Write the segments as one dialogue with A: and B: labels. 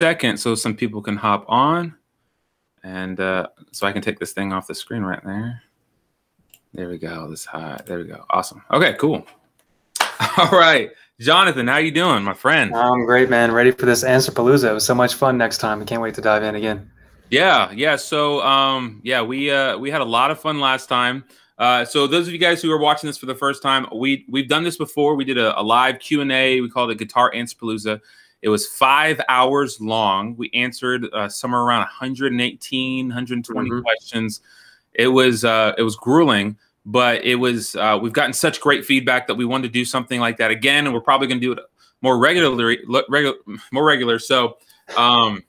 A: second so some people can hop on. And uh, so I can take this thing off the screen right there. There we go. This high. There we go. Awesome. Okay, cool. All right. Jonathan, how you doing, my friend?
B: I'm great, man. Ready for this answer palooza. It was so much fun next time. I can't wait to dive in again.
A: Yeah, yeah. So um, yeah, we uh we had a lot of fun last time. Uh, so those of you guys who are watching this for the first time, we we've done this before. We did a, a live Q and A. We called it Guitar Answer Palooza. It was five hours long. We answered uh, somewhere around 118, 120 mm-hmm. questions. It was uh, it was grueling, but it was uh, we've gotten such great feedback that we wanted to do something like that again, and we're probably going to do it more regularly, regular, more regular. So. Um,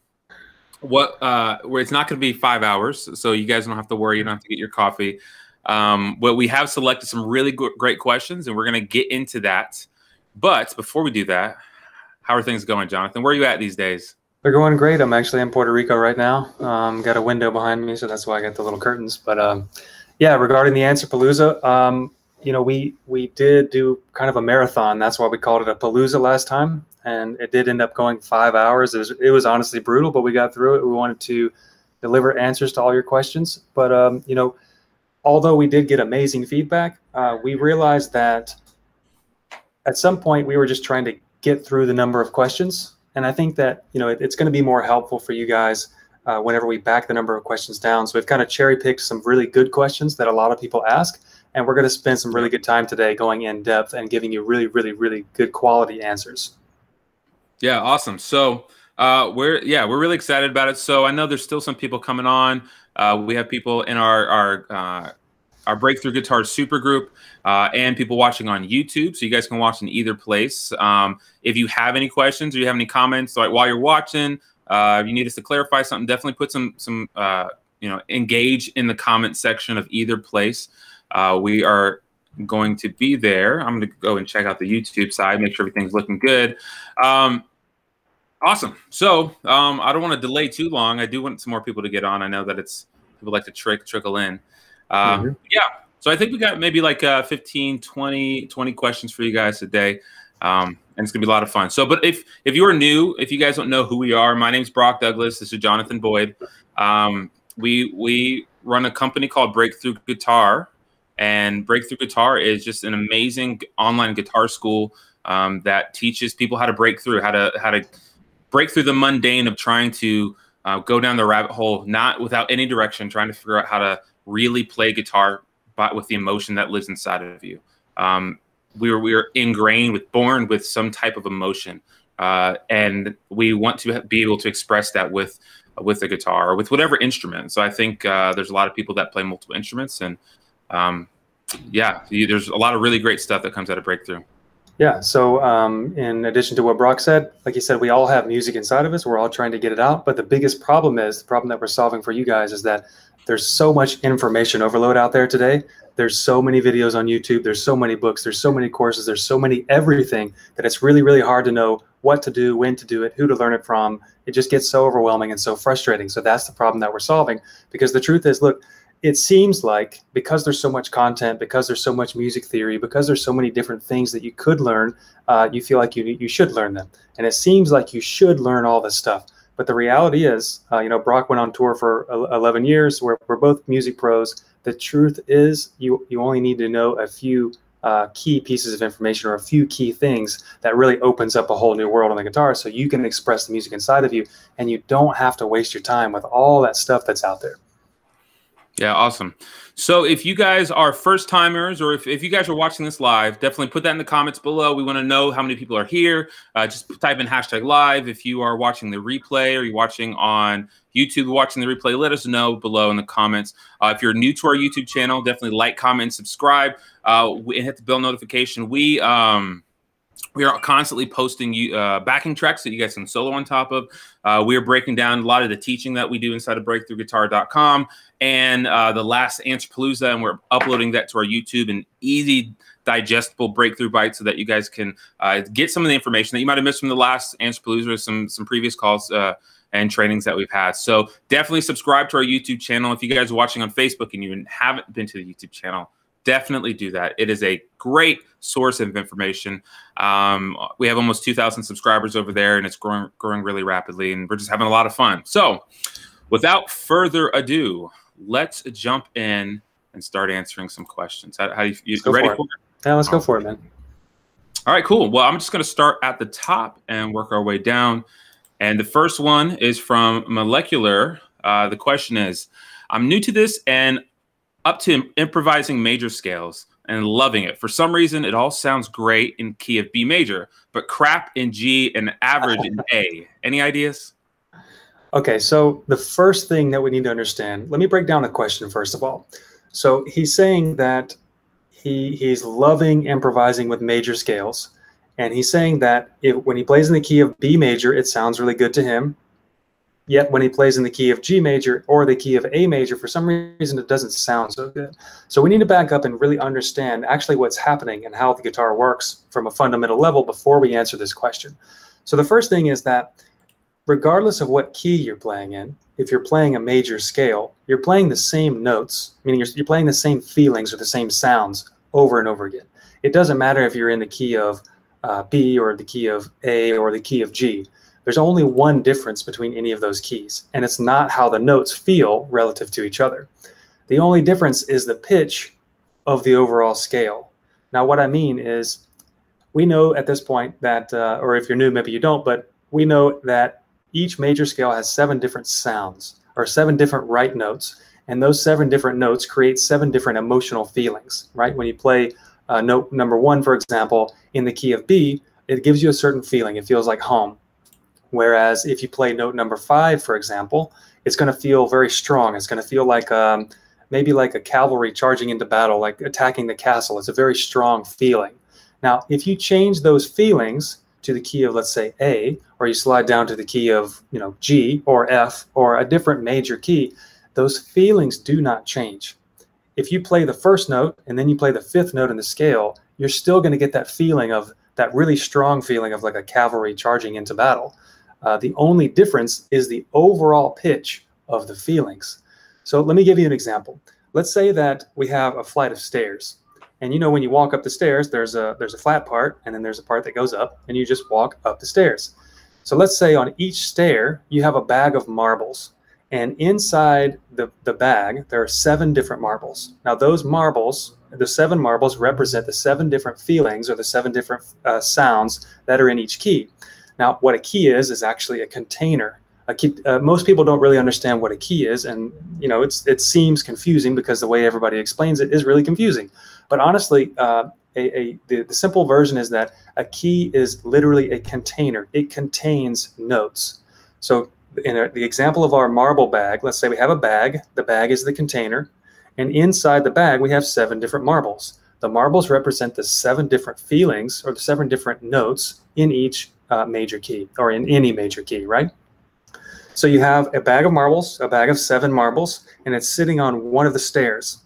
A: what uh where it's not going to be five hours so you guys don't have to worry you don't have to get your coffee um well we have selected some really great questions and we're going to get into that but before we do that how are things going, Jonathan? Where are you at these days?
B: They're going great. I'm actually in Puerto Rico right now. Um, got a window behind me, so that's why I got the little curtains. But um, yeah, regarding the Answer Palooza, um, you know, we we did do kind of a marathon. That's why we called it a Palooza last time, and it did end up going five hours. It was it was honestly brutal, but we got through it. We wanted to deliver answers to all your questions, but um, you know, although we did get amazing feedback, uh, we realized that at some point we were just trying to get through the number of questions. And I think that you know it, it's going to be more helpful for you guys uh, whenever we back the number of questions down. So we've kind of cherry picked some really good questions that a lot of people ask, and we're going to spend some really good time today going in depth and giving you really, really, really good quality answers.
A: Yeah, awesome. So uh, we're yeah we're really excited about it. So I know there's still some people coming on. Uh, we have people in our our uh, our Breakthrough Guitars super group uh, and people watching on YouTube. So you guys can watch in either place. Um, if you have any questions or you have any comments like while you're watching, uh, you need us to clarify something, definitely put some some uh, you know engage in the comment section of either place. Uh, we are going to be there. I'm going to go and check out the YouTube side, make sure everything's looking good. Um, awesome. So um, I don't want to delay too long. I do want some more people to get on. I know that it's people like to trick trickle in. Um, mm-hmm. Yeah. So I think we got maybe like uh, 15, 20, 20 questions for you guys today. Um, and it's gonna be a lot of fun. So, but if if you're new, if you guys don't know who we are, my name's Brock Douglas. This is Jonathan Boyd. Um, we we run a company called Breakthrough Guitar, and Breakthrough Guitar is just an amazing online guitar school um, that teaches people how to break through, how to how to break through the mundane of trying to uh, go down the rabbit hole, not without any direction, trying to figure out how to really play guitar but with the emotion that lives inside of you. Um, we were we are ingrained with born with some type of emotion, uh, and we want to be able to express that with with the guitar or with whatever instrument. So I think uh, there's a lot of people that play multiple instruments, and um, yeah, there's a lot of really great stuff that comes out of Breakthrough.
B: Yeah. So, um, in addition to what Brock said, like he said, we all have music inside of us. We're all trying to get it out. But the biggest problem is the problem that we're solving for you guys is that there's so much information overload out there today. There's so many videos on YouTube. There's so many books. There's so many courses. There's so many everything that it's really, really hard to know what to do, when to do it, who to learn it from. It just gets so overwhelming and so frustrating. So that's the problem that we're solving. Because the truth is, look, it seems like because there's so much content, because there's so much music theory, because there's so many different things that you could learn, uh, you feel like you you should learn them, and it seems like you should learn all this stuff. But the reality is, uh, you know, Brock went on tour for 11 years. We're, we're both music pros. The truth is, you you only need to know a few uh, key pieces of information or a few key things that really opens up a whole new world on the guitar, so you can express the music inside of you, and you don't have to waste your time with all that stuff that's out there.
A: Yeah, awesome. So if you guys are first timers or if, if you guys are watching this live, definitely put that in the comments below. We want to know how many people are here. Uh, just type in hashtag live. If you are watching the replay or you're watching on YouTube, watching the replay, let us know below in the comments. Uh, if you're new to our YouTube channel, definitely like, comment, subscribe, uh, and hit the bell notification. We um, we are constantly posting uh, backing tracks that you guys can solo on top of. Uh, we are breaking down a lot of the teaching that we do inside of breakthroughguitar.com and uh, the last Answer Palooza, and we're uploading that to our YouTube and easy digestible breakthrough bites so that you guys can uh, get some of the information that you might have missed from the last Answer Palooza some, some previous calls uh, and trainings that we've had. So definitely subscribe to our YouTube channel. If you guys are watching on Facebook and you haven't been to the YouTube channel, definitely do that. It is a great source of information. Um, we have almost 2,000 subscribers over there, and it's growing growing really rapidly, and we're just having a lot of fun. So, without further ado, let's jump in and start answering some questions. How, how you, you ready for it? for it?
B: Yeah, let's go for it, man.
A: All right, cool. Well, I'm just going to start at the top and work our way down. And the first one is from Molecular. Uh, the question is I'm new to this and up to improvising major scales and loving it. For some reason, it all sounds great in key of B major, but crap in G and average in A. Any ideas?
B: Okay, so the first thing that we need to understand, let me break down the question first of all. So he's saying that he he's loving improvising with major scales, and he's saying that if, when he plays in the key of B major, it sounds really good to him. Yet when he plays in the key of G major or the key of A major, for some reason it doesn't sound so good. So we need to back up and really understand actually what's happening and how the guitar works from a fundamental level before we answer this question. So the first thing is that regardless of what key you're playing in, if you're playing a major scale, you're playing the same notes, meaning you're, you're playing the same feelings or the same sounds over and over again. It doesn't matter if you're in the key of uh, B or the key of A or the key of G there's only one difference between any of those keys, and it's not how the notes feel relative to each other. The only difference is the pitch of the overall scale. Now, what I mean is, we know at this point that, uh, or if you're new, maybe you don't, but we know that each major scale has seven different sounds or seven different right notes, and those seven different notes create seven different emotional feelings, right? When you play uh, note number one, for example, in the key of B, it gives you a certain feeling. It feels like home. Whereas if you play note number five, for example, it's going to feel very strong. It's going to feel like um, maybe like a cavalry charging into battle, like attacking the castle. It's a very strong feeling. Now, if you change those feelings to the key of, let's say, A, or you slide down to the key of, you know, G or F or a different major key, those feelings do not change. If you play the first note and then you play the fifth note in the scale, you're still going to get that feeling of that really strong feeling of like a cavalry charging into battle. Uh, the only difference is the overall pitch of the feelings. So let me give you an example. Let's say that we have a flight of stairs. And you know when you walk up the stairs, there's a there's a flat part and then there's a part that goes up and you just walk up the stairs. So let's say on each stair you have a bag of marbles. And inside the, the bag, there are seven different marbles. Now those marbles, the seven marbles represent the seven different feelings or the seven different uh, sounds that are in each key. Now, what a key is is actually a container. A key, uh, most people don't really understand what a key is, and you know it's it seems confusing because the way everybody explains it is really confusing. But honestly, uh, a, a the, the simple version is that a key is literally a container. It contains notes. So in a, the example of our marble bag, let's say we have a bag. The bag is the container, and inside the bag we have seven different marbles. The marbles represent the seven different feelings or the seven different notes in each uh, major key or in any major key, right? So you have a bag of marbles, a bag of seven marbles, and it's sitting on one of the stairs.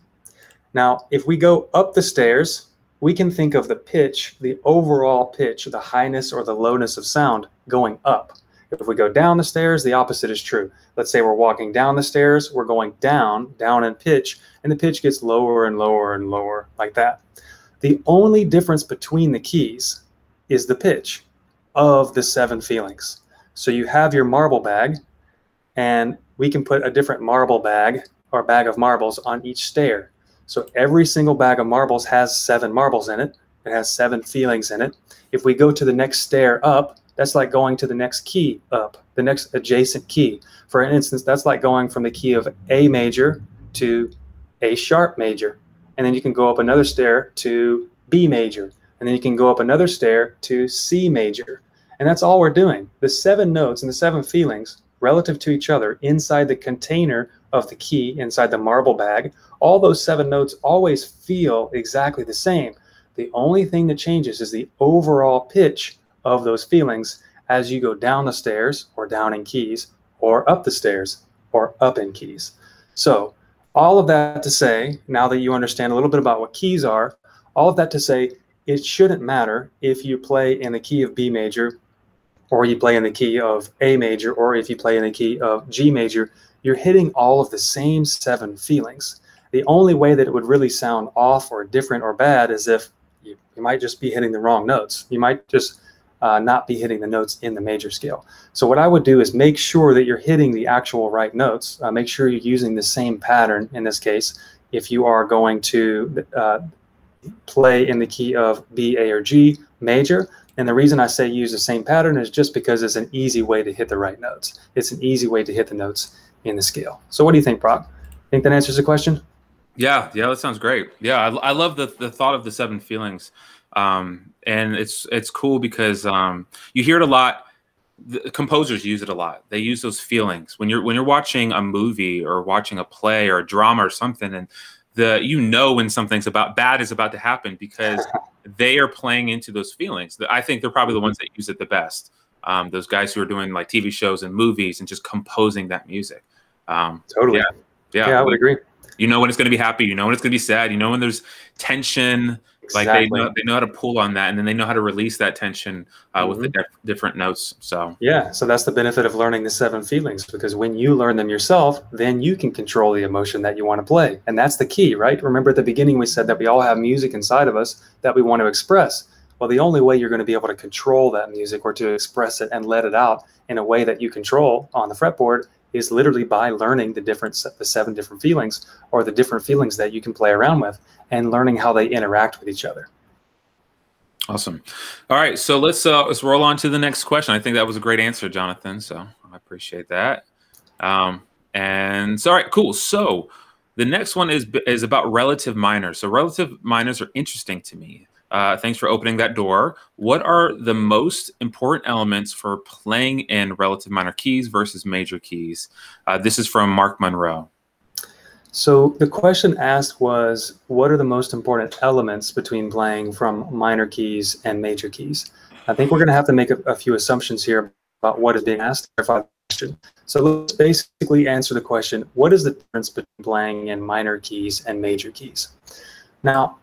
B: Now, if we go up the stairs, we can think of the pitch, the overall pitch, the highness or the lowness of sound going up. If we go down the stairs, the opposite is true. Let's say we're walking down the stairs, we're going down, down in pitch, and the pitch gets lower and lower and lower like that. The only difference between the keys is the pitch of the seven feelings. So you have your marble bag, and we can put a different marble bag or bag of marbles on each stair. So every single bag of marbles has seven marbles in it. It has seven feelings in it. If we go to the next stair up, that's like going to the next key up, the next adjacent key. For instance, that's like going from the key of A major to A sharp major. And then you can go up another stair to B major. And then you can go up another stair to C major. And that's all we're doing. The seven notes and the seven feelings relative to each other inside the container of the key, inside the marble bag, all those seven notes always feel exactly the same. The only thing that changes is the overall pitch of those feelings as you go down the stairs or down in keys or up the stairs or up in keys. So, all of that to say, now that you understand a little bit about what keys are, all of that to say, it shouldn't matter if you play in the key of B major or you play in the key of A major or if you play in the key of G major, you're hitting all of the same seven feelings. The only way that it would really sound off or different or bad is if you, you might just be hitting the wrong notes. You might just uh, not be hitting the notes in the major scale. So what I would do is make sure that you're hitting the actual right notes. Uh, make sure you're using the same pattern in this case. If you are going to uh, play in the key of B, A, or G major, and the reason I say use the same pattern is just because it's an easy way to hit the right notes. It's an easy way to hit the notes in the scale. So what do you think, Brock? Think that answers the question?
A: Yeah, yeah, that sounds great. Yeah, I, I love the, the thought of the seven feelings. Um, and it's it's cool because um, you hear it a lot. The composers use it a lot. They use those feelings when you're when you're watching a movie or watching a play or a drama or something, and the you know when something's about bad is about to happen because they are playing into those feelings. I think they're probably the ones that use it the best. Um, those guys who are doing like TV shows and movies and just composing that music. Um,
B: totally.
A: Yeah,
B: yeah, yeah I would agree.
A: You know when it's going to be happy. You know when it's going to be sad. You know when there's tension. Exactly. Like they know they know how to pull on that, and then they know how to release that tension uh, mm-hmm. with the mm-hmm. different notes. So
B: yeah, so that's the benefit of learning the seven feelings because when you learn them yourself, then you can control the emotion that you want to play, and that's the key, right? Remember at the beginning we said that we all have music inside of us that we want to express. Well, the only way you're going to be able to control that music or to express it and let it out in a way that you control on the fretboard is literally by learning the different the seven different feelings or the different feelings that you can play around with and learning how they interact with each other.
A: Awesome. All right, so let's uh, let's roll on to the next question. I think that was a great answer, Jonathan. So I appreciate that. Um, and so, all right, cool. So the next one is is about relative minors. So relative minors are interesting to me. Uh, thanks for opening that door. What are the most important elements for playing in relative minor keys versus major keys? Uh, this is from Mark Monroe.
B: So the question asked was, what are the most important elements between playing from minor keys and major keys? I think we're going to have to make a, a few assumptions here about what is being asked. So let's basically answer the question, what is the difference between playing in minor keys and major keys? Now,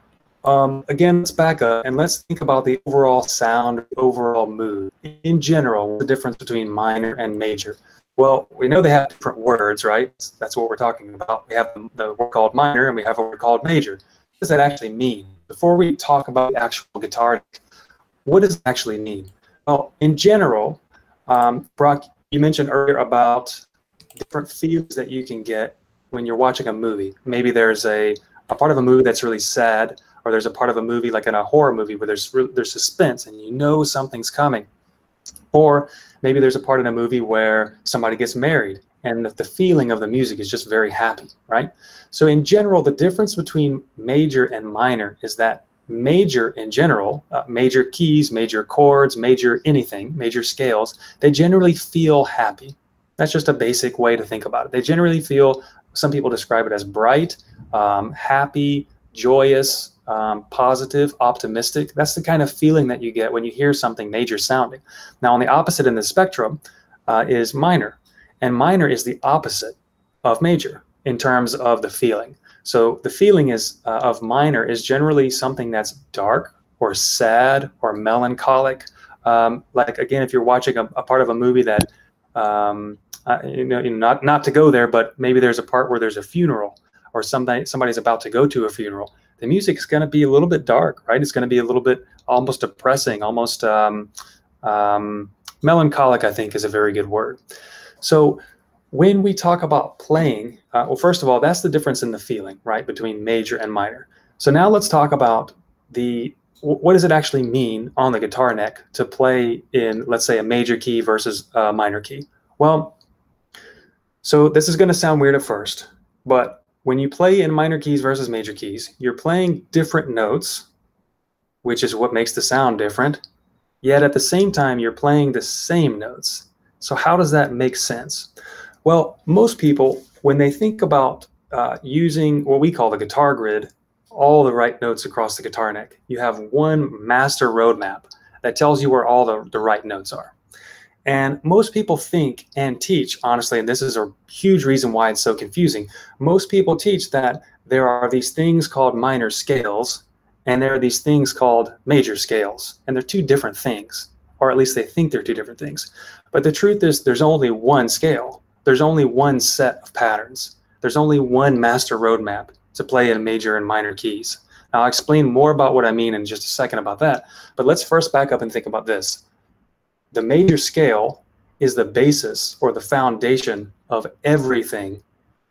B: um, again, let's back up and let's think about the overall sound, overall mood. In general, the difference between minor and major? Well, we know they have different words, right? That's what we're talking about. We have the word called minor and we have a word called major. What does that actually mean? Before we talk about the actual guitar, what does it actually mean? Well, in general, um, Brock, you mentioned earlier about different feels that you can get when you're watching a movie. Maybe there's a, a part of a movie that's really sad or there's a part of a movie like in a horror movie where there's there's suspense and you know something's coming. Or maybe there's a part in a movie where somebody gets married and the feeling of the music is just very happy right? So in general the difference between major and minor is that major in general uh, major keys major chords major anything major scales they generally feel happy. That's just a basic way to think about it. They generally feel some people describe it as bright um, happy joyous um, positive, optimistic. That's the kind of feeling that you get when you hear something major sounding. Now, on the opposite end of the spectrum uh, is minor, and minor is the opposite of major in terms of the feeling. So the feeling is uh, of minor is generally something that's dark or sad or melancholic. Um, like again, if you're watching a, a, part of a movie that um, uh, you know, not not to go there, but maybe there's a part where there's a funeral or somebody somebody's about to go to a funeral the music is going to be a little bit dark, right? It's going to be a little bit almost depressing, almost um, um, melancholic, I think is a very good word. So when we talk about playing, uh, well, first of all, that's the difference in the feeling, right, between major and minor. So now let's talk about the what does it actually mean on the guitar neck to play in, let's say, a major key versus a minor key? Well, so this is going to sound weird at first, but when you play in minor keys versus major keys, you're playing different notes, which is what makes the sound different. Yet at the same time, you're playing the same notes. So how does that make sense? Well, most people, when they think about uh, using what we call the guitar grid, all the right notes across the guitar neck, you have one master roadmap that tells you where all the, the right notes are. And most people think and teach, honestly, and this is a huge reason why it's so confusing. Most people teach that there are these things called minor scales and there are these things called major scales. And they're two different things, or at least they think they're two different things. But the truth is, there's only one scale, there's only one set of patterns, there's only one master roadmap to play in major and minor keys. Now, I'll explain more about what I mean in just a second about that, but let's first back up and think about this. The major scale is the basis or the foundation of everything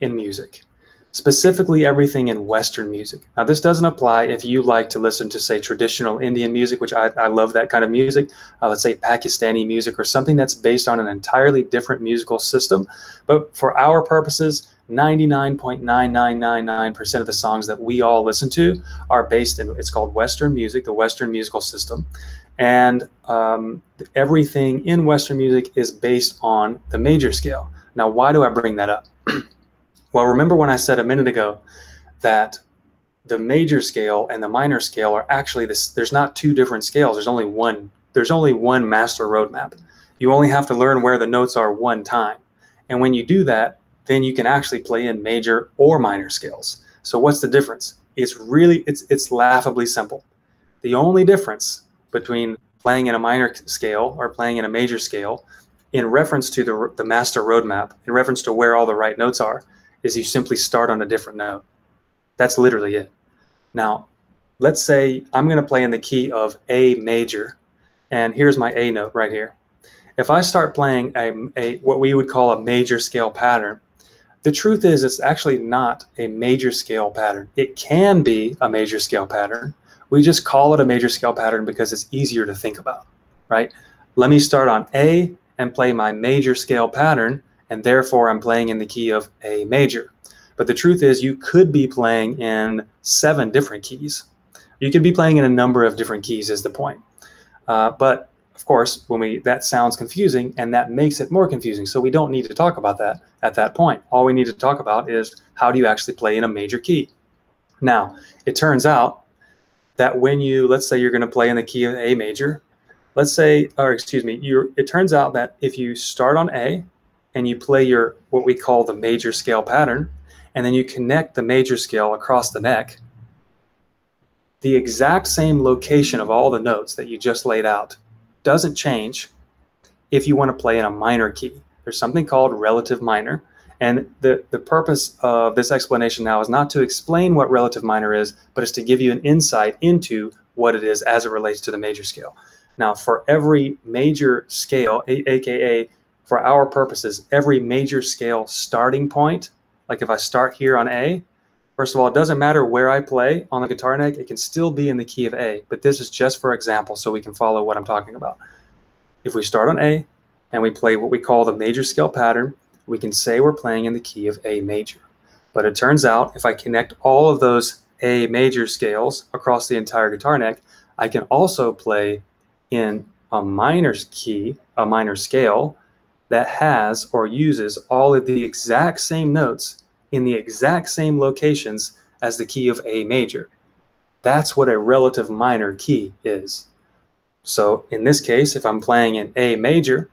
B: in music specifically everything in Western music. Now, this doesn't apply if you like to listen to, say, traditional Indian music, which I, I love that kind of music, uh, let's say Pakistani music or something that's based on an entirely different musical system. But for our purposes, 99.9999% of the songs that we all listen to are based in, it's called Western music, the Western musical system. And um, everything in Western music is based on the major scale. Now, why do I bring that up? Well, remember when I said a minute ago that the major scale and the minor scale are actually this there's not two different scales. There's only one there's only one master roadmap. You only have to learn where the notes are one time. And when you do that then you can actually play in major or minor scales. So what's the difference? It's really it's it's laughably simple. The only difference between playing in a minor scale or playing in a major scale in reference to the, the master roadmap in reference to where all the right notes are is you simply start on a different note. That's literally it. Now, let's say I'm going to play in the key of A major, and here's my A note right here. If I start playing a, a what we would call a major scale pattern, the truth is it's actually not a major scale pattern. It can be a major scale pattern. We just call it a major scale pattern because it's easier to think about, right? Let me start on A and play my major scale pattern and therefore I'm playing in the key of A major. But the truth is, you could be playing in seven different keys. You could be playing in a number of different keys, is the point. Uh, but of course, when we that sounds confusing, and that makes it more confusing. So we don't need to talk about that at that point. All we need to talk about is how do you actually play in a major key. Now, it turns out that when you, let's say you're going to play in the key of A major, let's say, or excuse me, you it turns out that if you start on A and you play your what we call the major scale pattern, and then you connect the major scale across the neck, the exact same location of all the notes that you just laid out doesn't change if you want to play in a minor key. There's something called relative minor. And the, the purpose of this explanation now is not to explain what relative minor is, but is to give you an insight into what it is as it relates to the major scale. Now, for every major scale, aka for our purposes, every major scale starting point, like if I start here on A, first of all, it doesn't matter where I play on the guitar neck, it can still be in the key of A, but this is just for example so we can follow what I'm talking about. If we start on A and we play what we call the major scale pattern, we can say we're playing in the key of A major. But it turns out if I connect all of those A major scales across the entire guitar neck, I can also play in a minor key, a minor scale, that has or uses all of the exact same notes in the exact same locations as the key of A major. That's what a relative minor key is. So in this case, if I'm playing in A major,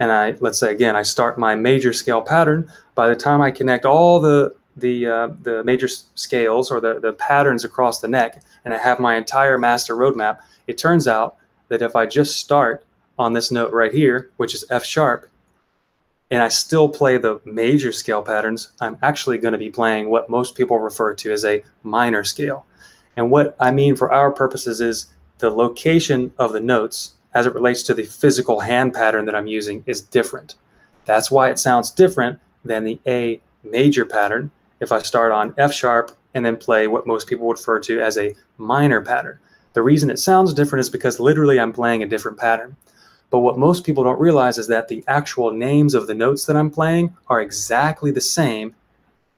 B: and I let's say again I start my major scale pattern, by the time I connect all the the uh, the major scales or the, the patterns across the neck, and I have my entire master roadmap, it turns out that if I just start on this note right here, which is F sharp, and I still play the major scale patterns, I'm actually going to be playing what most people refer to as a minor scale. And what I mean for our purposes is the location of the notes as it relates to the physical hand pattern that I'm using is different. That's why it sounds different than the A major pattern if I start on F sharp and then play what most people would refer to as a minor pattern. The reason it sounds different is because literally I'm playing a different pattern. But what most people don't realize is that the actual names of the notes that I'm playing are exactly the same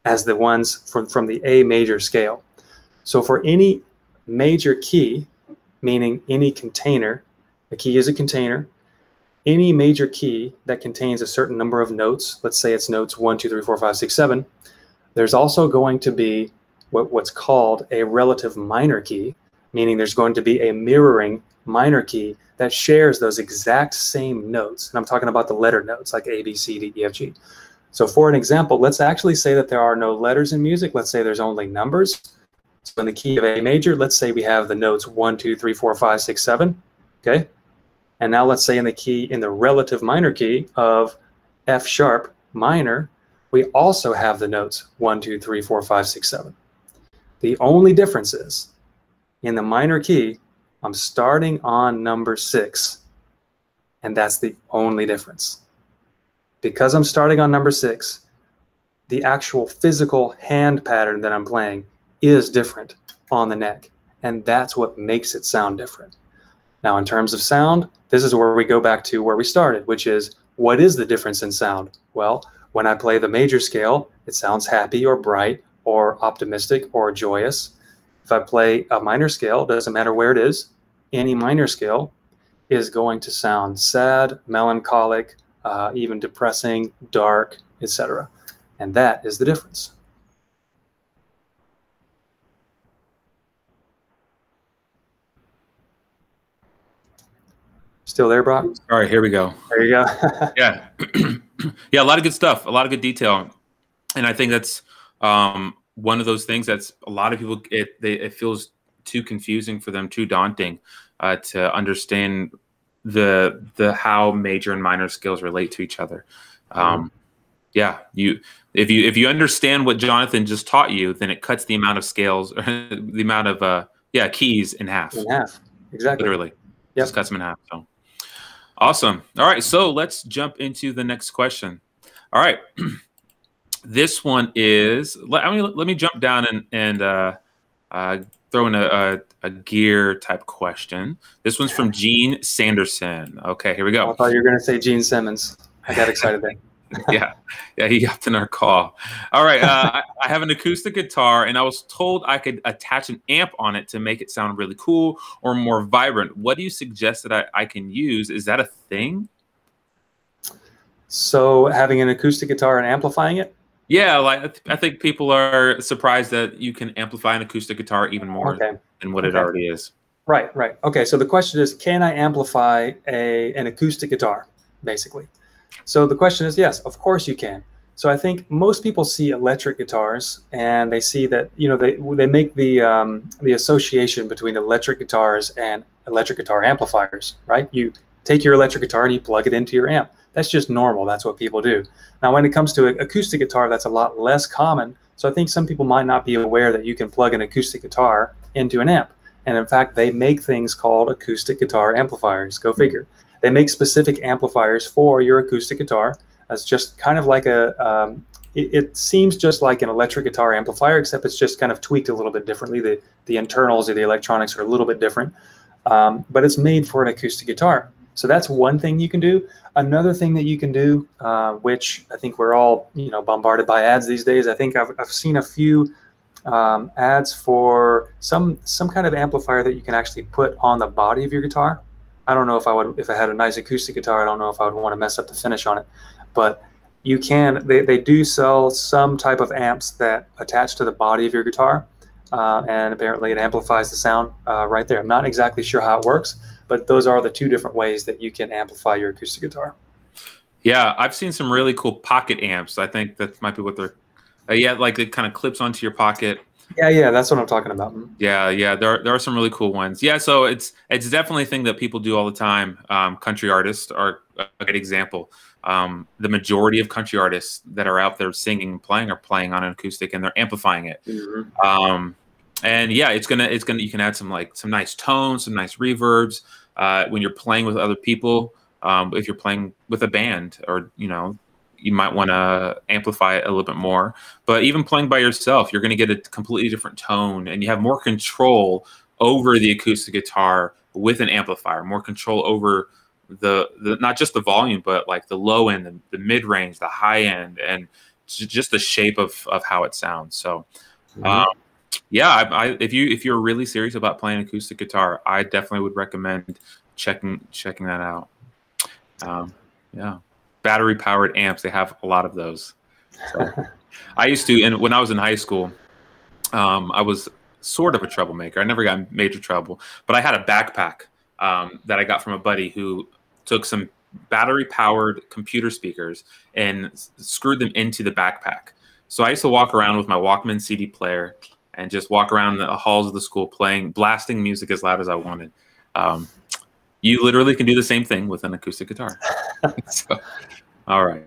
B: as the ones from, from the A major scale. So for any major key, meaning any container, a key is a container, any major key that contains a certain number of notes, let's say it's notes one, two, three, four, five, six, seven, there's also going to be what, what's called a relative minor key, meaning there's going to be a mirroring minor key that shares those exact same notes. And I'm talking about the letter notes like A, B, C, D, E, F, G. So for an example, let's actually say that there are no letters in music. Let's say there's only numbers. So in the key of A major, let's say we have the notes 1, 2, 3, 4, 5, 6, 7. Okay. And now let's say in the key, in the relative minor key of F sharp minor, we also have the notes 1, 2, 3, 4, 5, 6, 7. The only difference is in the minor key, I'm starting on number six. And that's the only difference. Because I'm starting on number six, the actual physical hand pattern that I'm playing is different on the neck. And that's what makes it sound different. Now, in terms of sound, this is where we go back to where we started, which is what is the difference in sound? Well, when I play the major scale, it sounds happy or bright or optimistic or joyous. If I play a minor scale, doesn't matter where it is, any minor scale is going to sound sad, melancholic, uh, even depressing, dark, etc. And that is the difference. Still there, Brock?
A: All right, here we go.
B: There you go.
A: yeah, yeah, a lot of good stuff, a lot of good detail, and I think that's um, one of those things that's a lot of people it they, it feels too confusing for them, too daunting uh, to understand the the how major and minor scales relate to each other. Um, yeah, you if you if you understand what Jonathan just taught you, then it cuts the amount of scales, or the amount of uh, yeah keys in half.
B: In half, exactly.
A: Literally, yep. just cuts them in half. So awesome. All right, so let's jump into the next question. All right. this one is let me let me jump down and and uh, uh, throw in a, a, a, gear type question. This one's from Gene Sanderson. Okay, here we go.
B: I thought you were going to say Gene Simmons. I got excited there.
A: yeah, yeah, he got in our call. All right, uh, I, I, have an acoustic guitar, and I was told I could attach an amp on it to make it sound really cool or more vibrant. What do you suggest that I, I can use? Is that a thing?
B: So, having an acoustic guitar and amplifying it?
A: Yeah, like I, th I, think people are surprised that you can amplify an acoustic guitar even more okay. than what okay. it already is.
B: Right, right. Okay, so the question is, can I amplify a an acoustic guitar, basically? So the question is, yes, of course you can. So I think most people see electric guitars and they see that you know they they make the um, the association between electric guitars and electric guitar amplifiers, right? You take your electric guitar and you plug it into your amp. That's just normal. That's what people do. Now, when it comes to acoustic guitar, that's a lot less common. So I think some people might not be aware that you can plug an acoustic guitar into an amp. And in fact, they make things called acoustic guitar amplifiers. Go figure. They make specific amplifiers for your acoustic guitar. That's just kind of like a, um, it, it, seems just like an electric guitar amplifier, except it's just kind of tweaked a little bit differently. The, the internals or the electronics are a little bit different. Um, but it's made for an acoustic guitar. So that's one thing you can do. Another thing that you can do, uh, which I think we're all you know bombarded by ads these days. I think I've, I've seen a few um, ads for some some kind of amplifier that you can actually put on the body of your guitar. I don't know if I would if I had a nice acoustic guitar. I don't know if I would want to mess up the finish on it, but you can. They, they do sell some type of amps that attach to the body of your guitar, uh, and apparently it amplifies the sound uh, right there. I'm not exactly sure how it works but those are the two different ways that you can amplify your acoustic guitar.
A: Yeah, I've seen some really cool pocket amps. I think that might be what they're. Uh, yeah, like it kind of clips onto your pocket.
B: Yeah, yeah, that's what I'm talking about.
A: Yeah, yeah, there are, there are some really cool ones. Yeah, so it's it's definitely a thing that people do all the time. Um, country artists are a good example. Um, the majority of country artists that are out there singing and playing are playing on an acoustic and they're amplifying it. Mm-hmm. Um, and yeah, it's gonna it's gonna you can add some like some nice tones, some nice reverbs uh, when you're playing with other people. Um, if you're playing with a band, or you know, you might want to amplify it a little bit more. But even playing by yourself, you're going to get a completely different tone, and you have more control over the acoustic guitar with an amplifier, more control over the, the not just the volume, but like the low end, the, the mid range, the high end, and just the shape of of how it sounds. So. Mm-hmm. Um, yeah, I, I, if you if you're really serious about playing acoustic guitar, I definitely would recommend checking checking that out. Um, yeah, battery powered amps. They have a lot of those. So, I used to, and when I was in high school, um, I was sort of a troublemaker. I never got in major trouble, but I had a backpack um, that I got from a buddy who took some battery powered computer speakers and screwed them into the backpack. So I used to walk around with my Walkman CD player and just walk around the halls of the school playing, blasting music as loud as I wanted. Um, you literally can do the same thing with an acoustic guitar. so, all right.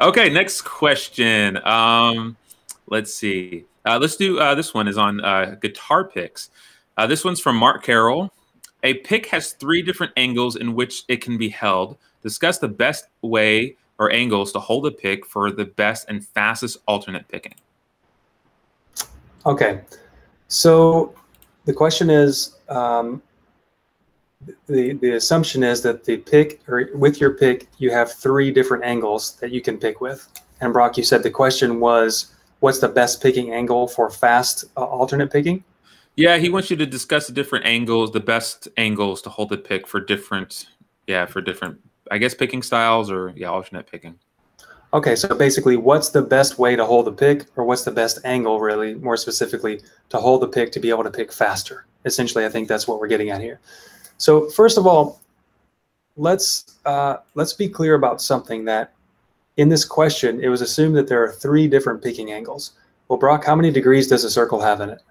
A: Okay, next question. Um, let's see. Uh, let's do uh, this one is on uh, guitar picks. Uh, this one's from Mark Carroll. A pick has three different angles in which it can be held. Discuss the best way or angles to hold a pick for the best and fastest alternate picking.
B: Okay, so the question is, um, the the assumption is that the pick or with your pick you have three different angles that you can pick with. And Brock, you said the question was, what's the best picking angle for fast uh, alternate picking?
A: Yeah, he wants you to discuss the different angles, the best angles to hold the pick for different, yeah, for different, I guess, picking styles or yeah, alternate picking.
B: Okay, so basically, what's the best way to hold the pick, or what's the best angle, really, more specifically, to hold the pick to be able to pick faster? Essentially, I think that's what we're getting at here. So first of all, let's uh, let's be clear about something that in this question it was assumed that there are three different picking angles. Well, Brock, how many degrees does a circle have in it?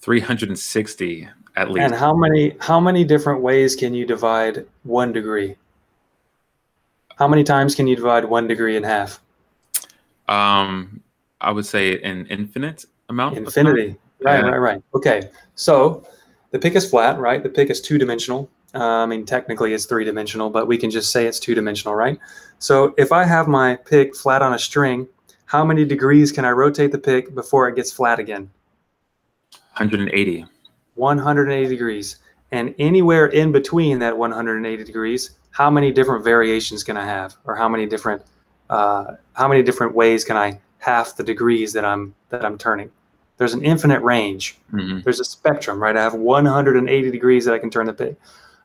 A: 360 at least.
B: And how many how many different ways can you divide one degree? How many times can you divide one degree in half?
A: Um, I would say an infinite amount.
B: Infinity. Right, yeah. right, right. Okay. So the pick is flat, right? The pick is two dimensional. Uh, I mean, technically it's three dimensional, but we can just say it's two dimensional, right? So if I have my pick flat on a string, how many degrees can I rotate the pick before it gets flat again?
A: 180.
B: 180 degrees. And anywhere in between that 180 degrees, how many different variations can I have, or how many different uh, how many different ways can I half the degrees that I'm that I'm turning? There's an infinite range. Mm-hmm. There's a spectrum, right? I have 180 degrees that I can turn the pick.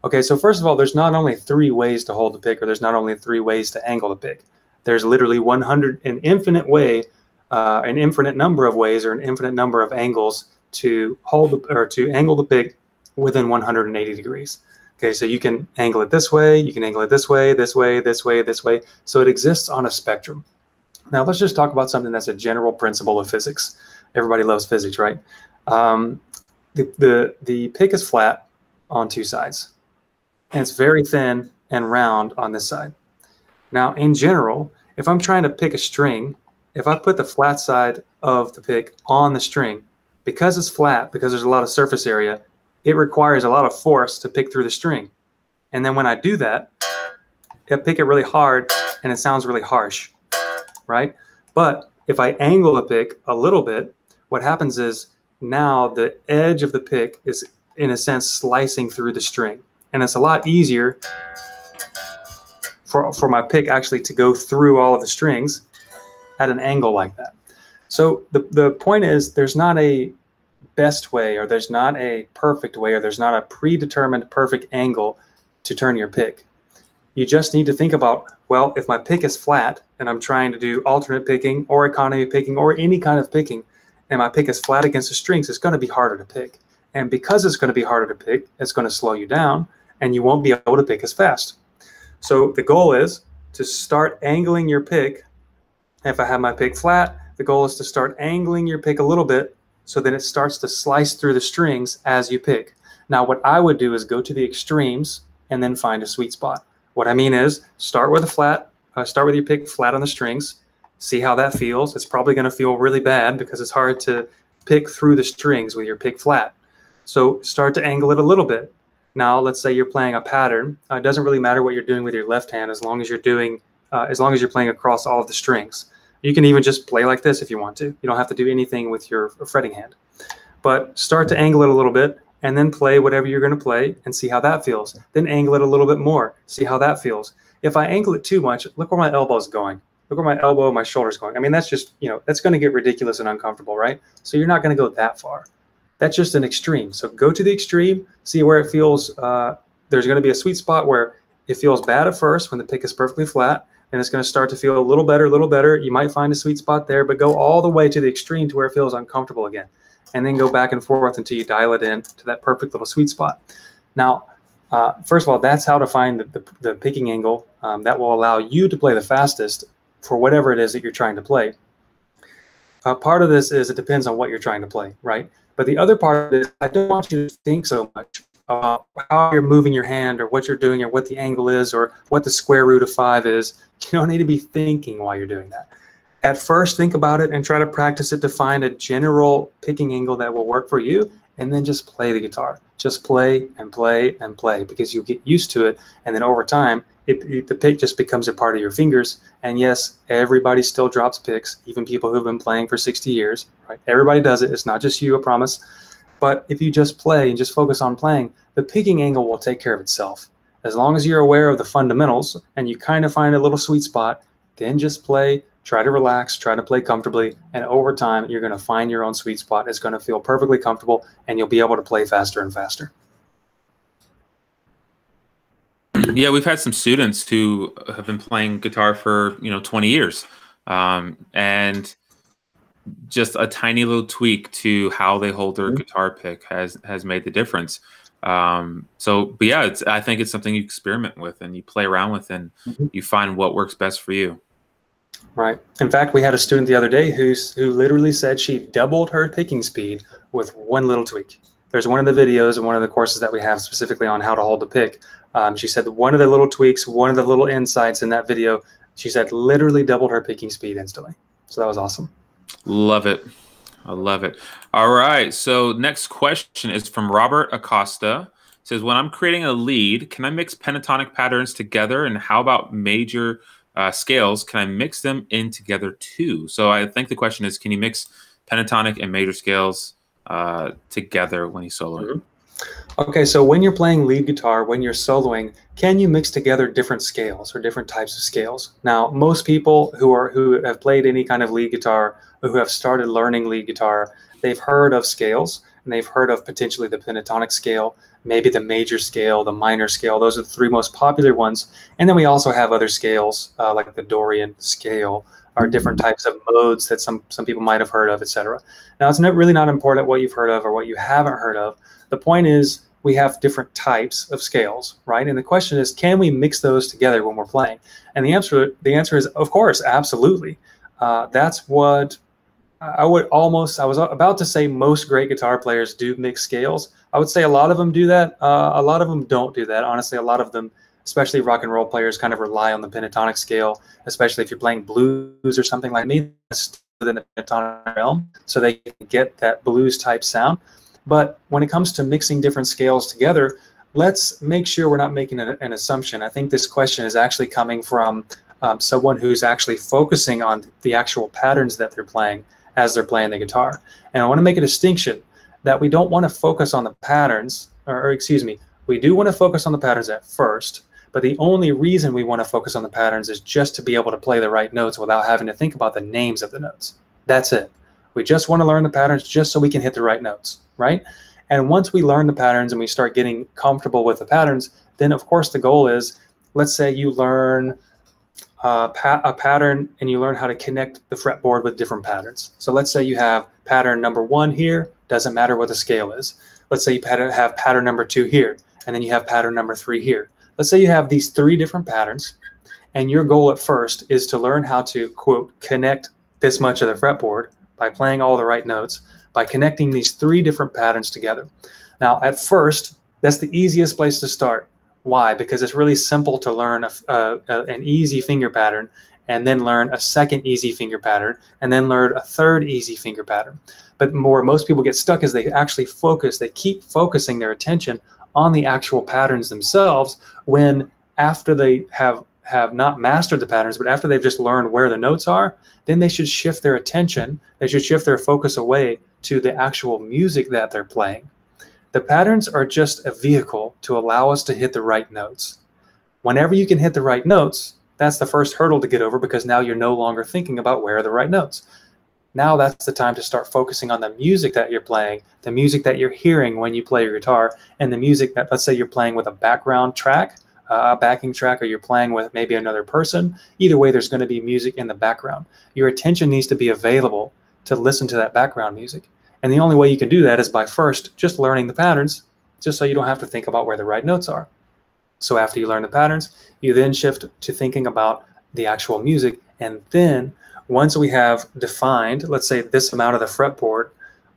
B: Okay, so first of all, there's not only three ways to hold the pick, or there's not only three ways to angle the pick. There's literally 100, an infinite way, uh, an infinite number of ways, or an infinite number of angles to hold the, or to angle the pick within 180 degrees. Okay, so you can angle it this way, you can angle it this way, this way, this way, this way. So it exists on a spectrum. Now let's just talk about something that's a general principle of physics everybody loves physics, right? Um, the, the, the pick is flat on two sides, and it's very thin and round on this side. Now, in general, if I'm trying to pick a string, if I put the flat side of the pick on the string, because it's flat, because there's a lot of surface area, it requires a lot of force to pick through the string. And then when I do that, I pick it really hard and it sounds really harsh, right? But if I angle the pick a little bit, what happens is now the edge of the pick is in a sense slicing through the string. And it's a lot easier for, for my pick actually to go through all of the strings at an angle like that. So the, the point is there's not a best way or there's not a perfect way or there's not a predetermined perfect angle to turn your pick. You just need to think about well if my pick is flat and i'm trying to do alternate picking or economy picking or any kind of picking and my pick is flat against the strings, it's going to be harder to pick. And because it's going to be harder to pick, it's going to slow you down and you won't be able to pick as fast. So the goal is to start angling your pick. If I have my pick flat, the goal is to start angling your pick a little bit so then it starts to slice through the strings as you pick. Now, what I would do is go to the extremes and then find a sweet spot. What I mean is start with a flat, uh, start with your pick flat on the strings, see how that feels. It's probably going to feel really bad because it's hard to pick through the strings with your pick flat. So start to angle it a little bit. Now, let's say you're playing a pattern. Uh, it doesn't really matter what you're doing with your left hand as long as you're doing, uh, as long as you're playing across all of the strings. You can even just play like this if you want to. You don't have to do anything with your fretting hand. But start to angle it a little bit and then play whatever you're going to play and see how that feels. Then angle it a little bit more, see how that feels. If I angle it too much, look where my elbow is going look where my elbow, my shoulder's going. I mean, that's just, you know, that's going to get ridiculous and uncomfortable, right? So you're not going to go that far. That's just an extreme. So go to the extreme, see where it feels. Uh, there's going to be a sweet spot where it feels bad at first when the pick is perfectly flat, and it's going to start to feel a little better, a little better. You might find a sweet spot there, but go all the way to the extreme to where it feels uncomfortable again. And then go back and forth until you dial it in to that perfect little sweet spot. Now, uh, first of all, that's how to find the, the, the picking angle um, that will allow you to play the fastest for whatever it is that you're trying to play. Uh, part of this is it depends on what you're trying to play, right? But the other part is I don't want you to think so much about how you're moving your hand or what you're doing or what the angle is or what the square root of five is. You don't need to be thinking while you're doing that. at first think about it and try to practice it to find a general picking angle that will work for you and then just play the guitar just play and play and play because you'll get used to it and then over time it, it, the pick just becomes a part of your fingers. And yes everybody still drops picks even people who've been playing for 60 years right? Everybody does it. It's not just you i promise. But if you just play and just focus on playing the picking angle will take care of itself. As long as you're aware of the fundamentals and you kind of find a little sweet spot then just play try to relax, try to play comfortably, and over time, you're going to find your own sweet spot. It's going to feel perfectly comfortable, and you'll be able to play faster and faster.
A: Yeah, we've had some students who have been playing guitar for you know 20 years, um, and just a tiny little tweak to how they hold their mm-hmm. guitar pick has has made the difference. Um, so, but yeah, it's I think it's something you experiment with and you play around with, and mm-hmm. you find what works best for you.
B: Right. In fact, we had a student the other day who's who literally said she doubled her picking speed with one little tweak. There's one of the videos and one of the courses that we have specifically on how to hold the pick. Um, she said one of the little tweaks, one of the little insights in that video, she said literally doubled her picking speed instantly. So that was awesome.
A: Love it. I love it. All right. So next question is from Robert Acosta. It says when I'm creating a lead, can I mix pentatonic patterns together? And how about major uh, scales, can I mix them in together too? So I think the question is, can you mix pentatonic and major scales uh, together when he's soloing? Mm -hmm.
B: Okay, so when you're playing lead guitar, when you're soloing, can you mix together different scales or different types of scales? Now, most people who are who have played any kind of lead guitar or who have started learning lead guitar, they've heard of scales and they've heard of potentially the pentatonic scale, maybe the major scale, the minor scale. Those are the three most popular ones. And then we also have other scales uh, like the Dorian scale or different types of modes that some, some people might have heard of, etc. Now, it's not, really not important what you've heard of or what you haven't heard of. The point is we have different types of scales, right? And the question is, can we mix those together when we're playing? And the answer, the answer is, of course, absolutely. Uh, that's what I would almost, I was about to say most great guitar players do mix scales. I would say a lot of them do that. Uh, a lot of them don't do that. Honestly, a lot of them, especially rock and roll players, kind of rely on the pentatonic scale, especially if you're playing blues or something like me, within the pentatonic realm, so they can get that blues type sound. But when it comes to mixing different scales together, let's make sure we're not making an, an assumption. I think this question is actually coming from um, someone who's actually focusing on the actual patterns that they're playing as they're playing the guitar. And I want to make a distinction that we don't want to focus on the patterns, or, or excuse me, we do want to focus on the patterns at first, but the only reason we want to focus on the patterns is just to be able to play the right notes without having to think about the names of the notes. That's it. We just want to learn the patterns just so we can hit the right notes, right? And once we learn the patterns and we start getting comfortable with the patterns, then of course the goal is, let's say you learn uh, pa a pattern and you learn how to connect the fretboard with different patterns. So let's say you have pattern number one here, doesn't matter what the scale is. Let's say you have pattern number two here, and then you have pattern number three here. Let's say you have these three different patterns, and your goal at first is to learn how to, quote, connect this much of the fretboard by playing all the right notes, by connecting these three different patterns together. Now, at first, that's the easiest place to start. Why? Because it's really simple to learn a, a, an easy finger pattern and then learn a second easy finger pattern and then learn a third easy finger pattern. But more, most people get stuck as they actually focus, they keep focusing their attention on the actual patterns themselves when after they have have not mastered the patterns, but after they've just learned where the notes are, then they should shift their attention, they should shift their focus away to the actual music that they're playing. The patterns are just a vehicle to allow us to hit the right notes. Whenever you can hit the right notes, that's the first hurdle to get over because now you're no longer thinking about where are the right notes. Now that's the time to start focusing on the music that you're playing, the music that you're hearing when you play your guitar, and the music that, let's say, you're playing with a background track, a backing track, or you're playing with maybe another person. Either way, there's going to be music in the background. Your attention needs to be available to listen to that background music. And the only way you can do that is by first just learning the patterns, just so you don't have to think about where the right notes are. So after you learn the patterns, you then shift to thinking about the actual music. And then once we have defined, let's say this amount of the fretboard,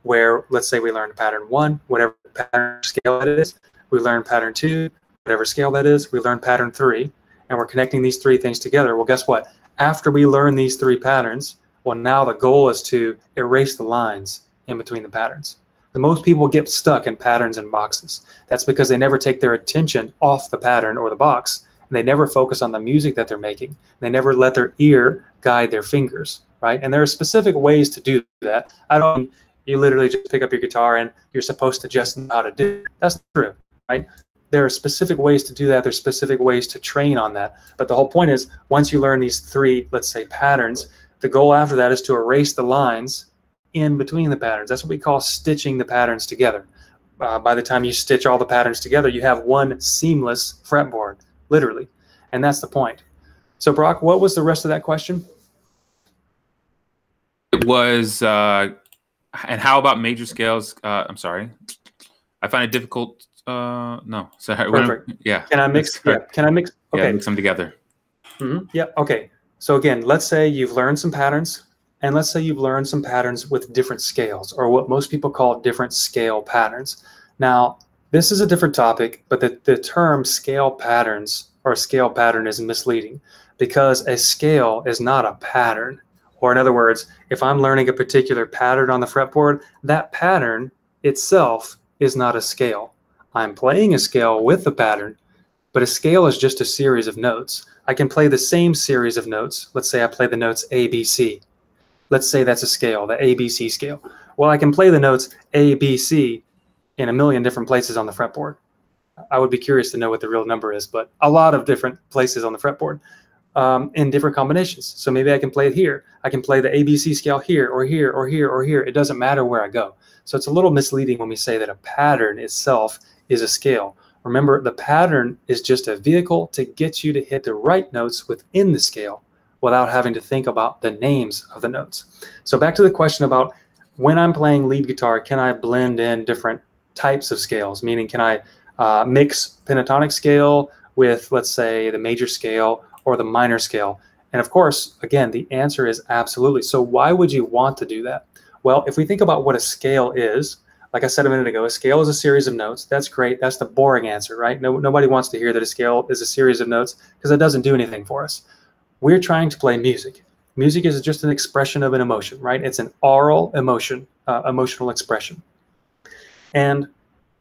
B: where let's say we learned pattern one, whatever pattern scale that is, we learn pattern two, whatever scale that is, we learn pattern three, and we're connecting these three things together. Well, guess what? After we learn these three patterns, Well, now the goal is to erase the lines in between the patterns. The most people get stuck in patterns and boxes. That's because they never take their attention off the pattern or the box. And they never focus on the music that they're making. They never let their ear guide their fingers, right? And there are specific ways to do that. I don't you literally just pick up your guitar and you're supposed to just know how to do it. That's true, right? There are specific ways to do that. There's specific ways to train on that. But the whole point is once you learn these three, let's say, patterns, the goal after that is to erase the lines in between the patterns. That's what we call stitching the patterns together. Uh, by the time you stitch all the patterns together, you have one seamless fretboard, literally. And that's the point. So, Brock, what was the rest of that question?
A: It was, uh, and how about major scales? Uh, I'm sorry. I find it difficult. Uh, no, sorry.
B: Perfect. Yeah. Can I mix? Yeah. Can I mix?
A: Okay. Yeah, mix them together.
B: Mm -hmm. Yeah. Okay. So again, let's say you've learned some patterns, and let's say you've learned some patterns with different scales, or what most people call different scale patterns. Now, this is a different topic, but the, the term scale patterns or scale pattern is misleading because a scale is not a pattern. Or in other words, if I'm learning a particular pattern on the fretboard, that pattern itself is not a scale. I'm playing a scale with the pattern, but a scale is just a series of notes. I can play the same series of notes. Let's say I play the notes A, B, C. Let's say that's a scale, the ABC scale. Well, I can play the notes A, B, C in a million different places on the fretboard. I would be curious to know what the real number is, but a lot of different places on the fretboard um, in different combinations. So maybe I can play it here. I can play the ABC scale here or here or here or here. It doesn't matter where I go. So it's a little misleading when we say that a pattern itself is a scale. Remember, the pattern is just a vehicle to get you to hit the right notes within the scale without having to think about the names of the notes. So back to the question about when I'm playing lead guitar, can I blend in different types of scales? Meaning, can I uh, mix pentatonic scale with, let's say, the major scale or the minor scale? And of course, again, the answer is absolutely. So why would you want to do that? Well, if we think about what a scale is, like I said a minute ago, a scale is a series of notes. That's great. That's the boring answer, right? No, nobody wants to hear that a scale is a series of notes because it doesn't do anything for us. We're trying to play music. Music is just an expression of an emotion, right? It's an aural emotion, uh, emotional expression. And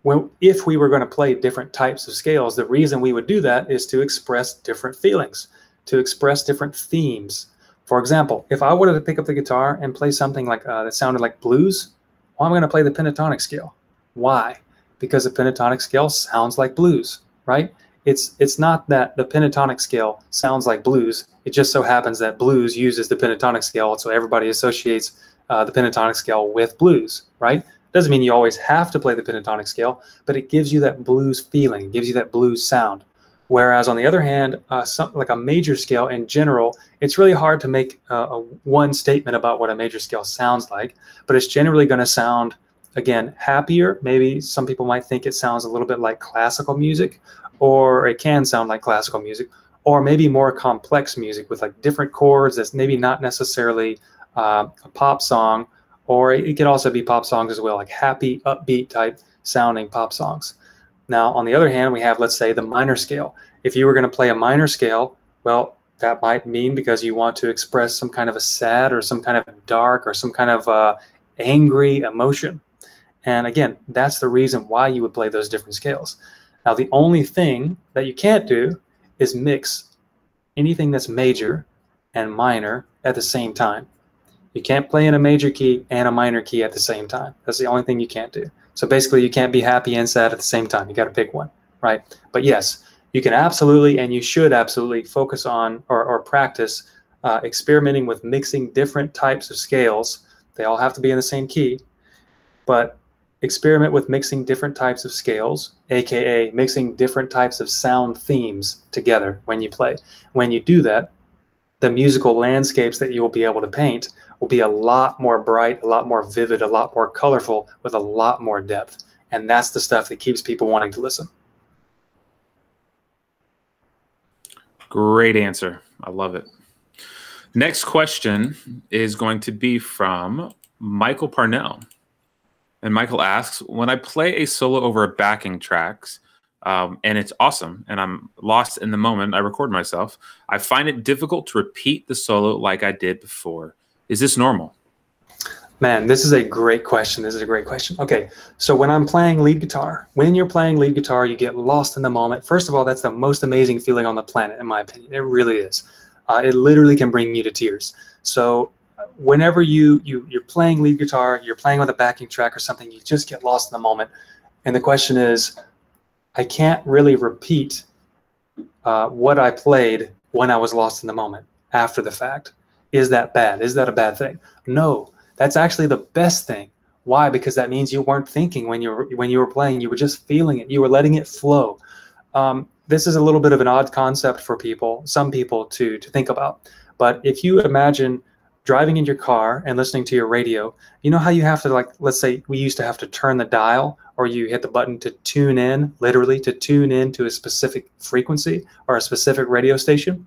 B: when, if we were going to play different types of scales, the reason we would do that is to express different feelings, to express different themes. For example, if I wanted to pick up the guitar and play something like uh, that sounded like blues, well, I'm going to play the pentatonic scale. Why? Because the pentatonic scale sounds like blues, right? It's it's not that the pentatonic scale sounds like blues. It just so happens that blues uses the pentatonic scale, so everybody associates uh, the pentatonic scale with blues, right? Doesn't mean you always have to play the pentatonic scale, but it gives you that blues feeling, gives you that blues sound. Whereas on the other hand, uh, some, like a major scale in general, it's really hard to make uh, a one statement about what a major scale sounds like, but it's generally going to sound, again, happier. Maybe some people might think it sounds a little bit like classical music, or it can sound like classical music, or maybe more complex music with like different chords that's maybe not necessarily uh, a pop song, or it could also be pop songs as well, like happy, upbeat type sounding pop songs. Now, on the other hand, we have, let's say, the minor scale. If you were going to play a minor scale, well, that might mean because you want to express some kind of a sad or some kind of dark or some kind of uh, angry emotion. And again, that's the reason why you would play those different scales. Now, the only thing that you can't do is mix anything that's major and minor at the same time. You can't play in a major key and a minor key at the same time. That's the only thing you can't do. So basically, you can't be happy and sad at the same time. You got to pick one, right? But yes, you can absolutely and you should absolutely focus on or, or practice uh, experimenting with mixing different types of scales. They all have to be in the same key, but experiment with mixing different types of scales, aka mixing different types of sound themes together when you play. When you do that, the musical landscapes that you will be able to paint will be a lot more bright, a lot more vivid, a lot more colorful, with a lot more depth. And that's the stuff that keeps people wanting to listen.
A: Great answer. I love it. Next question is going to be from Michael Parnell. And Michael asks When I play a solo over backing tracks, um, and it's awesome, and I'm lost in the moment, I record myself. I find it difficult to repeat the solo like I did before Is this normal?
B: Man, this is a great question. This is a great question. Okay, so when I'm playing lead guitar, when you're playing lead guitar, you get lost in the moment. First of all, that's the most amazing feeling on the planet, in my opinion. It really is. Uh, it literally can bring you to tears. So whenever you, you you're playing lead guitar, you're playing with a backing track or something, you just get lost in the moment. And the question is, I can't really repeat uh, what I played when I was lost in the moment after the fact. Is that bad? Is that a bad thing? No, that's actually the best thing. Why? Because that means you weren't thinking when you were when you were playing. You were just feeling it. You were letting it flow. Um, this is a little bit of an odd concept for people, some people to to think about. But if you imagine driving in your car and listening to your radio, you know how you have to like let's say we used to have to turn the dial or you hit the button to tune in, literally to tune in to a specific frequency or a specific radio station.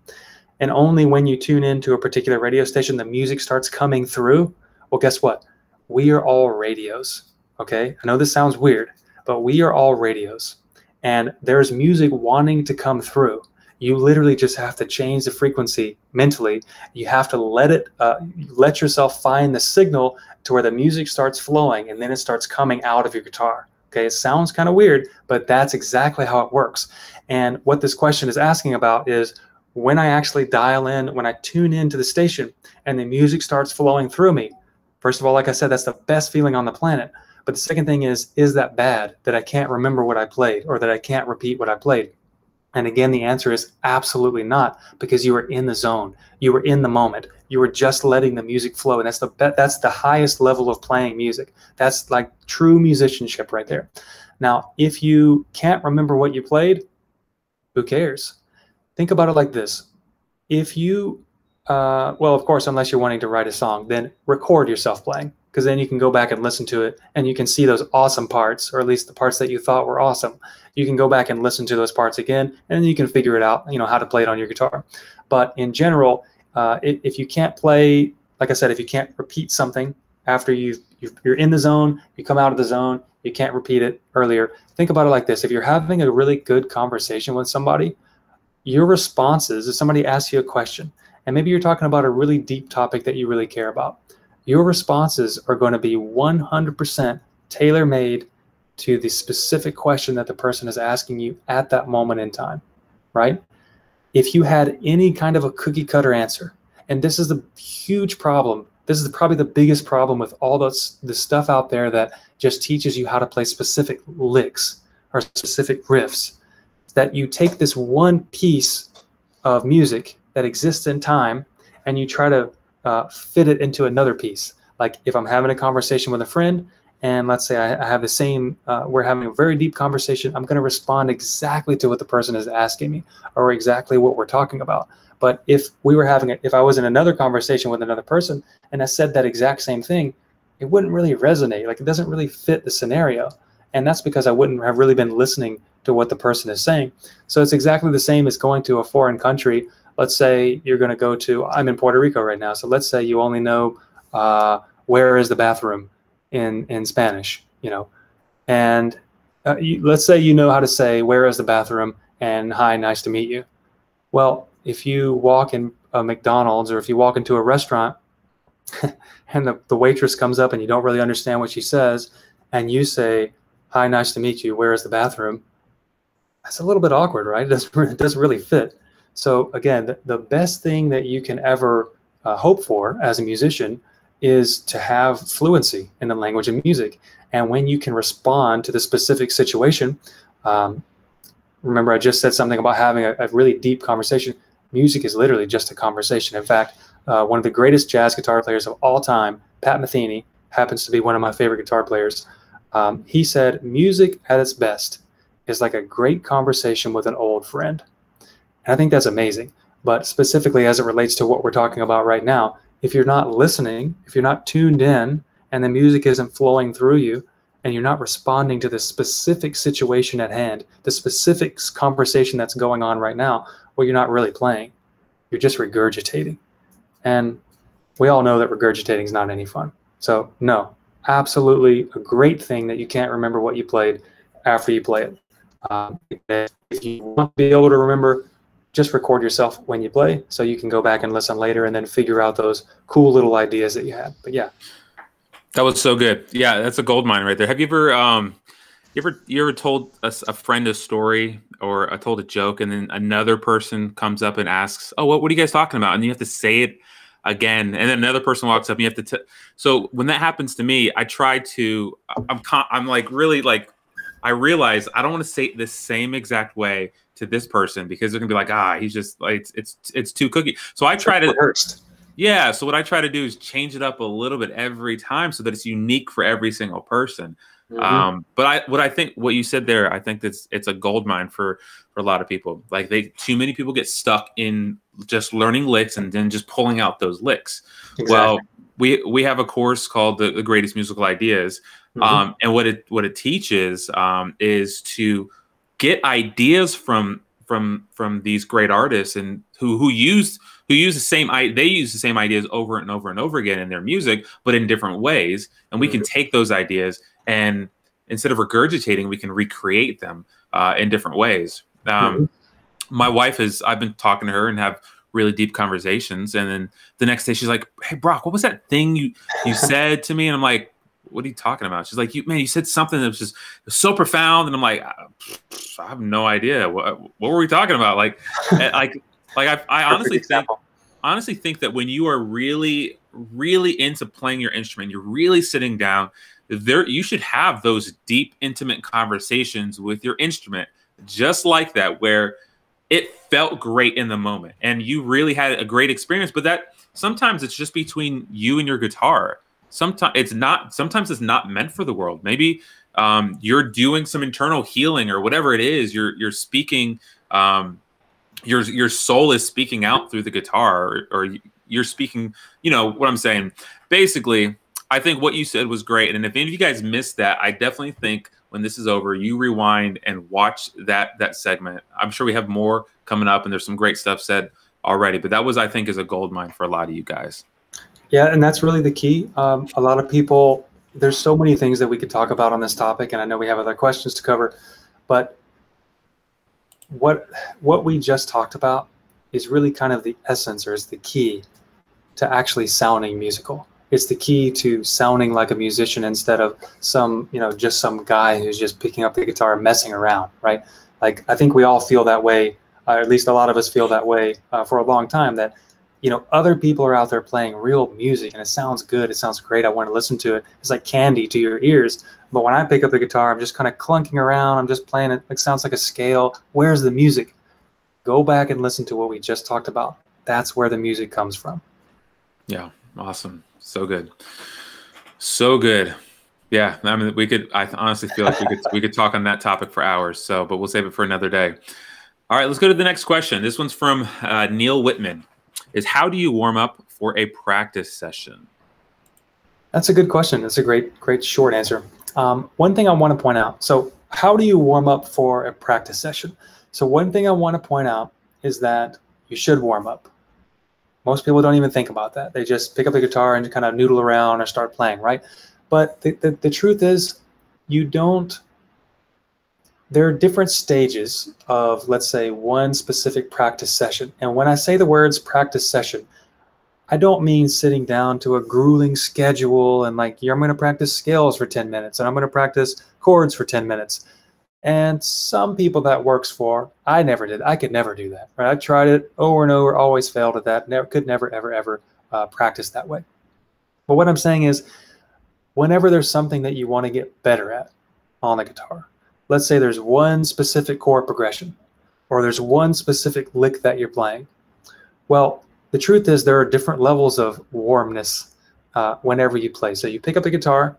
B: And only when you tune in to a particular radio station the music starts coming through. Well, guess what? We are all radios. Okay? I know this sounds weird, but we are all radios. And there's music wanting to come through you literally just have to change the frequency mentally you have to let it uh, let yourself find the signal to where the music starts flowing and then it starts coming out of your guitar okay it sounds kind of weird but that's exactly how it works and what this question is asking about is when i actually dial in when i tune into the station and the music starts flowing through me first of all like i said that's the best feeling on the planet but the second thing is is that bad that i can't remember what i played or that i can't repeat what i played and again, the answer is absolutely not because you were in the zone. You were in the moment. You were just letting the music flow. And that's the that's the highest level of playing music. That's like true musicianship right there. Now, if you can't remember what you played, who cares? Think about it like this. If you, uh, well, of course, unless you're wanting to write a song, then record yourself playing because then you can go back and listen to it and you can see those awesome parts, or at least the parts that you thought were awesome. You can go back and listen to those parts again, and you can figure it out, you know, how to play it on your guitar. But in general, uh, if you can't play, like I said, if you can't repeat something after you are in the zone, you come out of the zone, you can't repeat it earlier. Think about it like this: if you're having a really good conversation with somebody, your responses, if somebody asks you a question, and maybe you're talking about a really deep topic that you really care about, your responses are going to be 100% tailor made to the specific question that the person is asking you at that moment in time, right? If you had any kind of a cookie cutter answer, and this is the huge problem, this is probably the biggest problem with all this, the stuff out there that just teaches you how to play specific licks or specific riffs, that you take this one piece of music that exists in time and you try to uh, fit it into another piece. Like if I'm having a conversation with a friend, and let's say I, I have the same, uh, we're having a very deep conversation, I'm going to respond exactly to what the person is asking me or exactly what we're talking about. But if we were having, it, if I was in another conversation with another person and I said that exact same thing, it wouldn't really resonate. Like it doesn't really fit the scenario. And that's because I wouldn't have really been listening to what the person is saying. So it's exactly the same as going to a foreign country. Let's say you're going to go to i'm in puerto rico right now so let's say you only know uh, where is the bathroom in in spanish you know? And uh, you, let's say you know how to say where is the bathroom? and hi nice to meet you. Well if you walk in a mcdonald's or if you walk into a restaurant and the, the waitress comes up and you don't really understand what she says and you say hi nice to meet you. Where is the bathroom that's a little bit awkward right it doesn't, really fit so again, the, the best thing that you can ever uh, hope for as a musician is to have fluency in the language of music. And when you can respond to the specific situation, um, remember I just said something about having a, a, really deep conversation. Music is literally just a conversation. In fact, uh, one of the greatest jazz guitar players of all time, Pat Metheny, happens to be one of my favorite guitar players. Um, he said, music at its best is like a great conversation with an old friend. And I think that's amazing. But specifically as it relates to what we're talking about right now, if you're not listening, if you're not tuned in and the music isn't flowing through you and you're not responding to the specific situation at hand, the specific conversation that's going on right now, well, you're not really playing. You're just regurgitating. And we all know that regurgitating is not any fun. So, no, absolutely a great thing that you can't remember what you played after you play it. Um, if you want to be able to remember just record yourself when you play so you can go back and listen later and then figure out those cool little ideas that you had. But yeah.
A: That was so good. Yeah, that's a gold mine right there. Have you ever um you ever you ever told a, a friend a story or I told a joke and then another person comes up and asks, "Oh, what what are you guys talking about?" and you have to say it again and then another person walks up and you have to t- so when that happens to me i try to i'm i'm like really like i realize i don't want to say it the same exact way to this person because they're gonna be like ah he's just like it's it's, it's too cookie so i try to
B: first
A: yeah so what i try to do is change it up a little bit every time so that it's unique for every single person Mm-hmm. Um, but I, what I think, what you said there, I think that's it's a gold mine for for a lot of people. Like they, too many people get stuck in just learning licks and then just pulling out those licks. Exactly. Well, we we have a course called the, the Greatest Musical Ideas, mm-hmm. um, and what it what it teaches um, is to get ideas from from from these great artists and who who use who use the same they use the same ideas over and over and over again in their music but in different ways and we mm-hmm. can take those ideas and instead of regurgitating, we can recreate them uh, in different ways. Um, mm-hmm. My wife is. I've been talking to her and have really deep conversations, and then the next day she's like, "Hey, Brock, what was that thing you you said to me?" And I'm like, "What are you talking about?" She's like, "You man, you said something that was just so profound," and I'm like, "I have no idea. What what were we talking about." Like, like, like I, I honestly think honestly think that when you are really really into playing your instrument, you're really sitting down there you should have those deep intimate conversations with your instrument just like that where it felt great in the moment and you really had a great experience. But that sometimes it's just between you and your guitar sometimes it's not sometimes it's not meant for the world maybe um, you're doing some internal healing or whatever it is you're you're speaking um, your your soul is speaking out through the guitar or, or you're speaking you know what i'm saying basically I think what you said was great. And if any of you guys missed that, I definitely think when this is over, you rewind and watch that that segment. I'm sure we have more coming up, and there's some great stuff said already. But that was, I think, is a gold mine for a lot of you guys.
B: Yeah, and that's really the key. Um, a lot of people, there's so many things that we could talk about on this topic, and I know we have other questions to cover, but what what we just talked about is really kind of the essence, or is the key to actually sounding musical it's the key to sounding like a musician instead of some you know just some guy who's just picking up the guitar and messing around right like i think we all feel that way uh, at least a lot of us feel that way uh, for a long time that you know other people are out there playing real music and it sounds good it sounds great i want to listen to it it's like candy to your ears but when i pick up the guitar i'm just kind of clunking around i'm just playing it it sounds like a scale where's the music go back and listen to what we just talked about that's where the music comes from
A: yeah awesome so good, so good. Yeah, I mean, we could. I honestly feel like we could we could talk on that topic for hours. So, but we'll save it for another day. All right, let's go to the next question. This one's from uh, Neil Whitman. Is how do you warm up for a practice session?
B: That's a good question. That's a great, great short answer. Um, one thing I want to point out. So, how do you warm up for a practice session? So, one thing I want to point out is that you should warm up. Most people don't even think about that. They just pick up the guitar and kind of noodle around or start playing, right? But the, the, the truth is, you don't, there are different stages of, let's say, one specific practice session. And when I say the words practice session, I don't mean sitting down to a grueling schedule and like, I'm going to practice scales for 10 minutes and I'm going to practice chords for 10 minutes. And some people that works for, I never did. I could never do that. Right? I tried it over and over, always failed at that. Never could never ever ever uh, practice that way. But what I'm saying is, whenever there's something that you want to get better at on the guitar, let's say there's one specific chord progression, or there's one specific lick that you're playing. Well, the truth is there are different levels of warmness uh, whenever you play. So you pick up the guitar,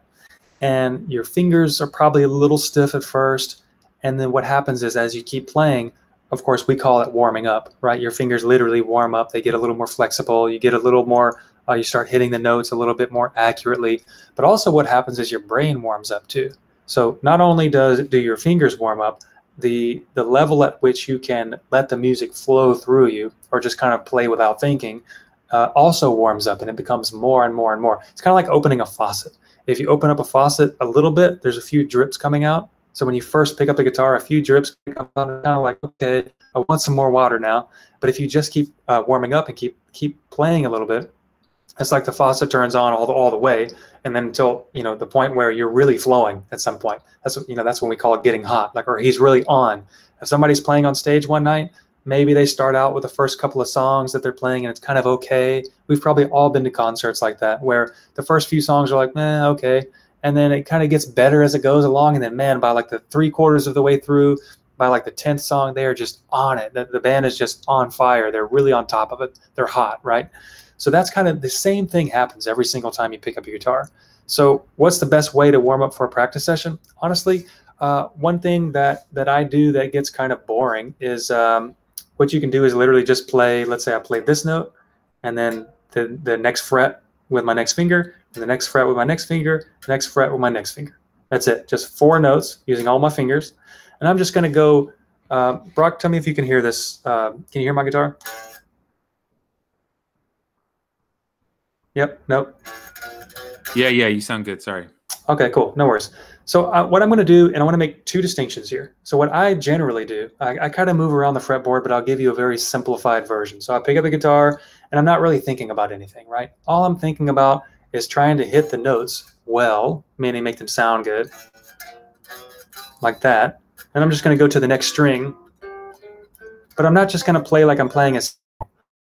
B: and your fingers are probably a little stiff at first and then what happens is as you keep playing, of course, we call it warming up, right? Your fingers literally warm up. They get a little more flexible. You get a little more, uh, you start hitting the notes a little bit more accurately. But also what happens is your brain warms up too. So not only does do your fingers warm up, the the level at which you can let the music flow through you or just kind of play without thinking uh, also warms up and it becomes more and more and more. It's kind of like opening a faucet. If you open up a faucet a little bit, there's a few drips coming out So when you first pick up the guitar, a few drips come out, kind of like, okay, I want some more water now. But if you just keep uh, warming up and keep keep playing a little bit, it's like the faucet turns on all the all the way, and then until you know the point where you're really flowing at some point. That's you know that's when we call it getting hot, like or he's really on. If somebody's playing on stage one night, maybe they start out with the first couple of songs that they're playing and it's kind of okay. We've probably all been to concerts like that where the first few songs are like, eh, okay, and then it kind of gets better as it goes along, and then man, by like the three quarters of the way through, by like the tenth song, they are just on it. The, the band is just on fire. They're really on top of it. They're hot, right? So that's kind of the same thing happens every single time you pick up your guitar. So what's the best way to warm up for a practice session? Honestly, uh, one thing that that I do that gets kind of boring is um, what you can do is literally just play. Let's say I play this note, and then the the next fret with my next finger, and the next fret with my next finger, next fret with my next finger. That's it. Just four notes using all my fingers, and I'm just going to go. Uh, Brock, tell me if you can hear this. Uh, can you hear my guitar? Yep. Nope.
A: Yeah, yeah, you sound good. Sorry.
B: Okay, cool. No worries. So uh, what I'm going to do, and I want to make two distinctions here. So what I generally do, I, I kind of move around the fretboard, but I'll give you a very simplified version. So I pick up the guitar, and I'm not really thinking about anything, right? All I'm thinking about is trying to hit the notes well, meaning make them sound good, like that. And I'm just going to go to the next string, but I'm not just going to play like I'm playing a. I'm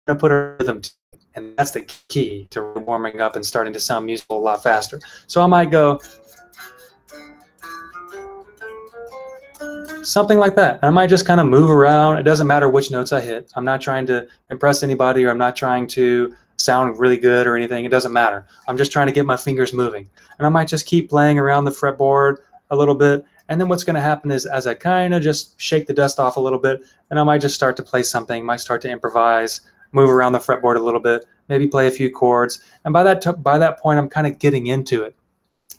B: going to put a rhythm and that's the key to warming up and starting to sound musical a lot faster. So I might go something like that. I might just kind of move around. It doesn't matter which notes I hit. I'm not trying to impress anybody or I'm not trying to sound really good or anything. It doesn't matter. I'm just trying to get my fingers moving. And I might just keep playing around the fretboard a little bit. And then what's going to happen is as I kind of just shake the dust off a little bit, and I might just start to play something, might start to improvise, move around the fretboard a little bit, maybe play a few chords. And by that by that point, I'm kind of getting into it.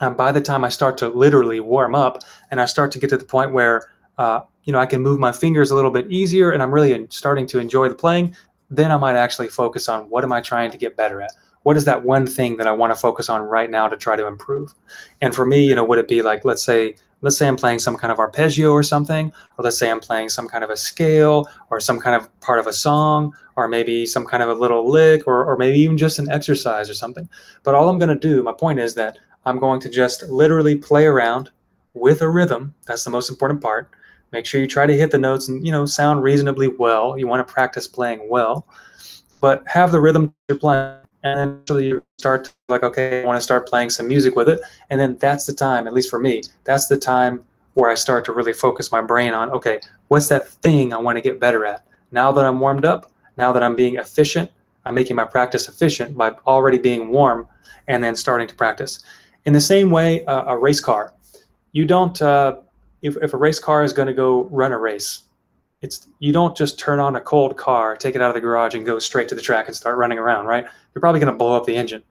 B: And by the time I start to literally warm up, and I start to get to the point where uh, you know I can move my fingers a little bit easier, and I'm really starting to enjoy the playing, then I might actually focus on what am I trying to get better at. What is that one thing that I want to focus on right now to try to improve? And for me, you know, would it be like, let's say let's say I'm playing some kind of arpeggio or something, or let's say I'm playing some kind of a scale or some kind of part of a song, or maybe some kind of a little lick, or, or maybe even just an exercise or something. But all I'm going to do, my point is that I'm going to just literally play around with a rhythm. That's the most important part. Make sure you try to hit the notes and you know sound reasonably well. You want to practice playing well, but have the rhythm you're playing and then you start to like okay i want to start playing some music with it and then that's the time at least for me that's the time where i start to really focus my brain on okay what's that thing i want to get better at now that i'm warmed up now that i'm being efficient i'm making my practice efficient by already being warm and then starting to practice in the same way uh, a race car you don't uh, if, if a race car is going to go run a race it's you don't just turn on a cold car, take it out of the garage, and go straight to the track and start running around, right? You're probably going to blow up the engine.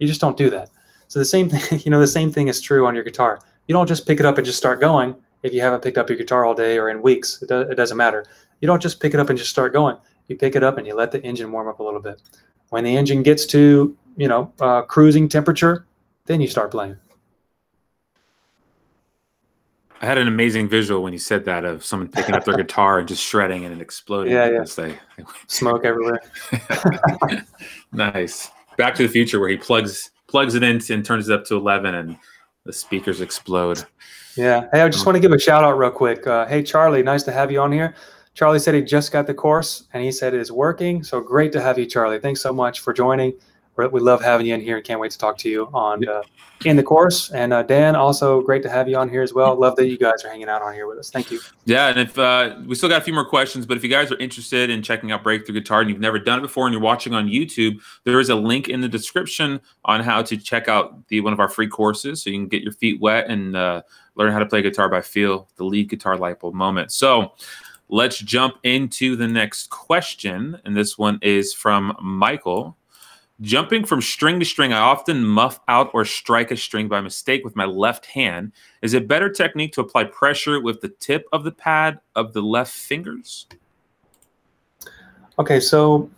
B: You just don't do that. So the same thing, you know, the same thing is true on your guitar. You don't just pick it up and just start going if you haven't picked up your guitar all day or in weeks. It, do, it doesn't matter. You don't just pick it up and just start going. You pick it up and you let the engine warm up a little bit. When the engine gets to, you know, uh, cruising temperature, then you start playing.
A: I had an amazing visual when you said that of someone picking up their guitar and just shredding and it exploding.
B: Yeah, yeah. They, Smoke everywhere.
A: nice. Back to the Future, where he plugs plugs it in and turns it up to eleven, and the speakers explode.
B: Yeah. Hey, I just want to give a shout out real quick. Uh, hey, Charlie, nice to have you on here. Charlie said he just got the course and he said it is working. So great to have you, Charlie. Thanks so much for joining we love having you in here and can't wait to talk to you on uh, in the course. And uh, Dan, also great to have you on here as well. Love that you guys are hanging out on here with us. Thank you.
A: Yeah, and if uh, we still got a few more questions, but if you guys are interested in checking out Breakthrough Guitar and you've never done it before and you're watching on YouTube, there is a link in the description on how to check out the one of our free courses, so you can get your feet wet and uh, learn how to play guitar by feel, the lead guitar light bulb moment. So. Let's jump into the next question. And this one is from Michael. Jumping from string to string, I often muff out or strike a string by mistake with my left hand. Is it better technique to apply pressure with the tip of the pad of the left fingers?
B: Okay, so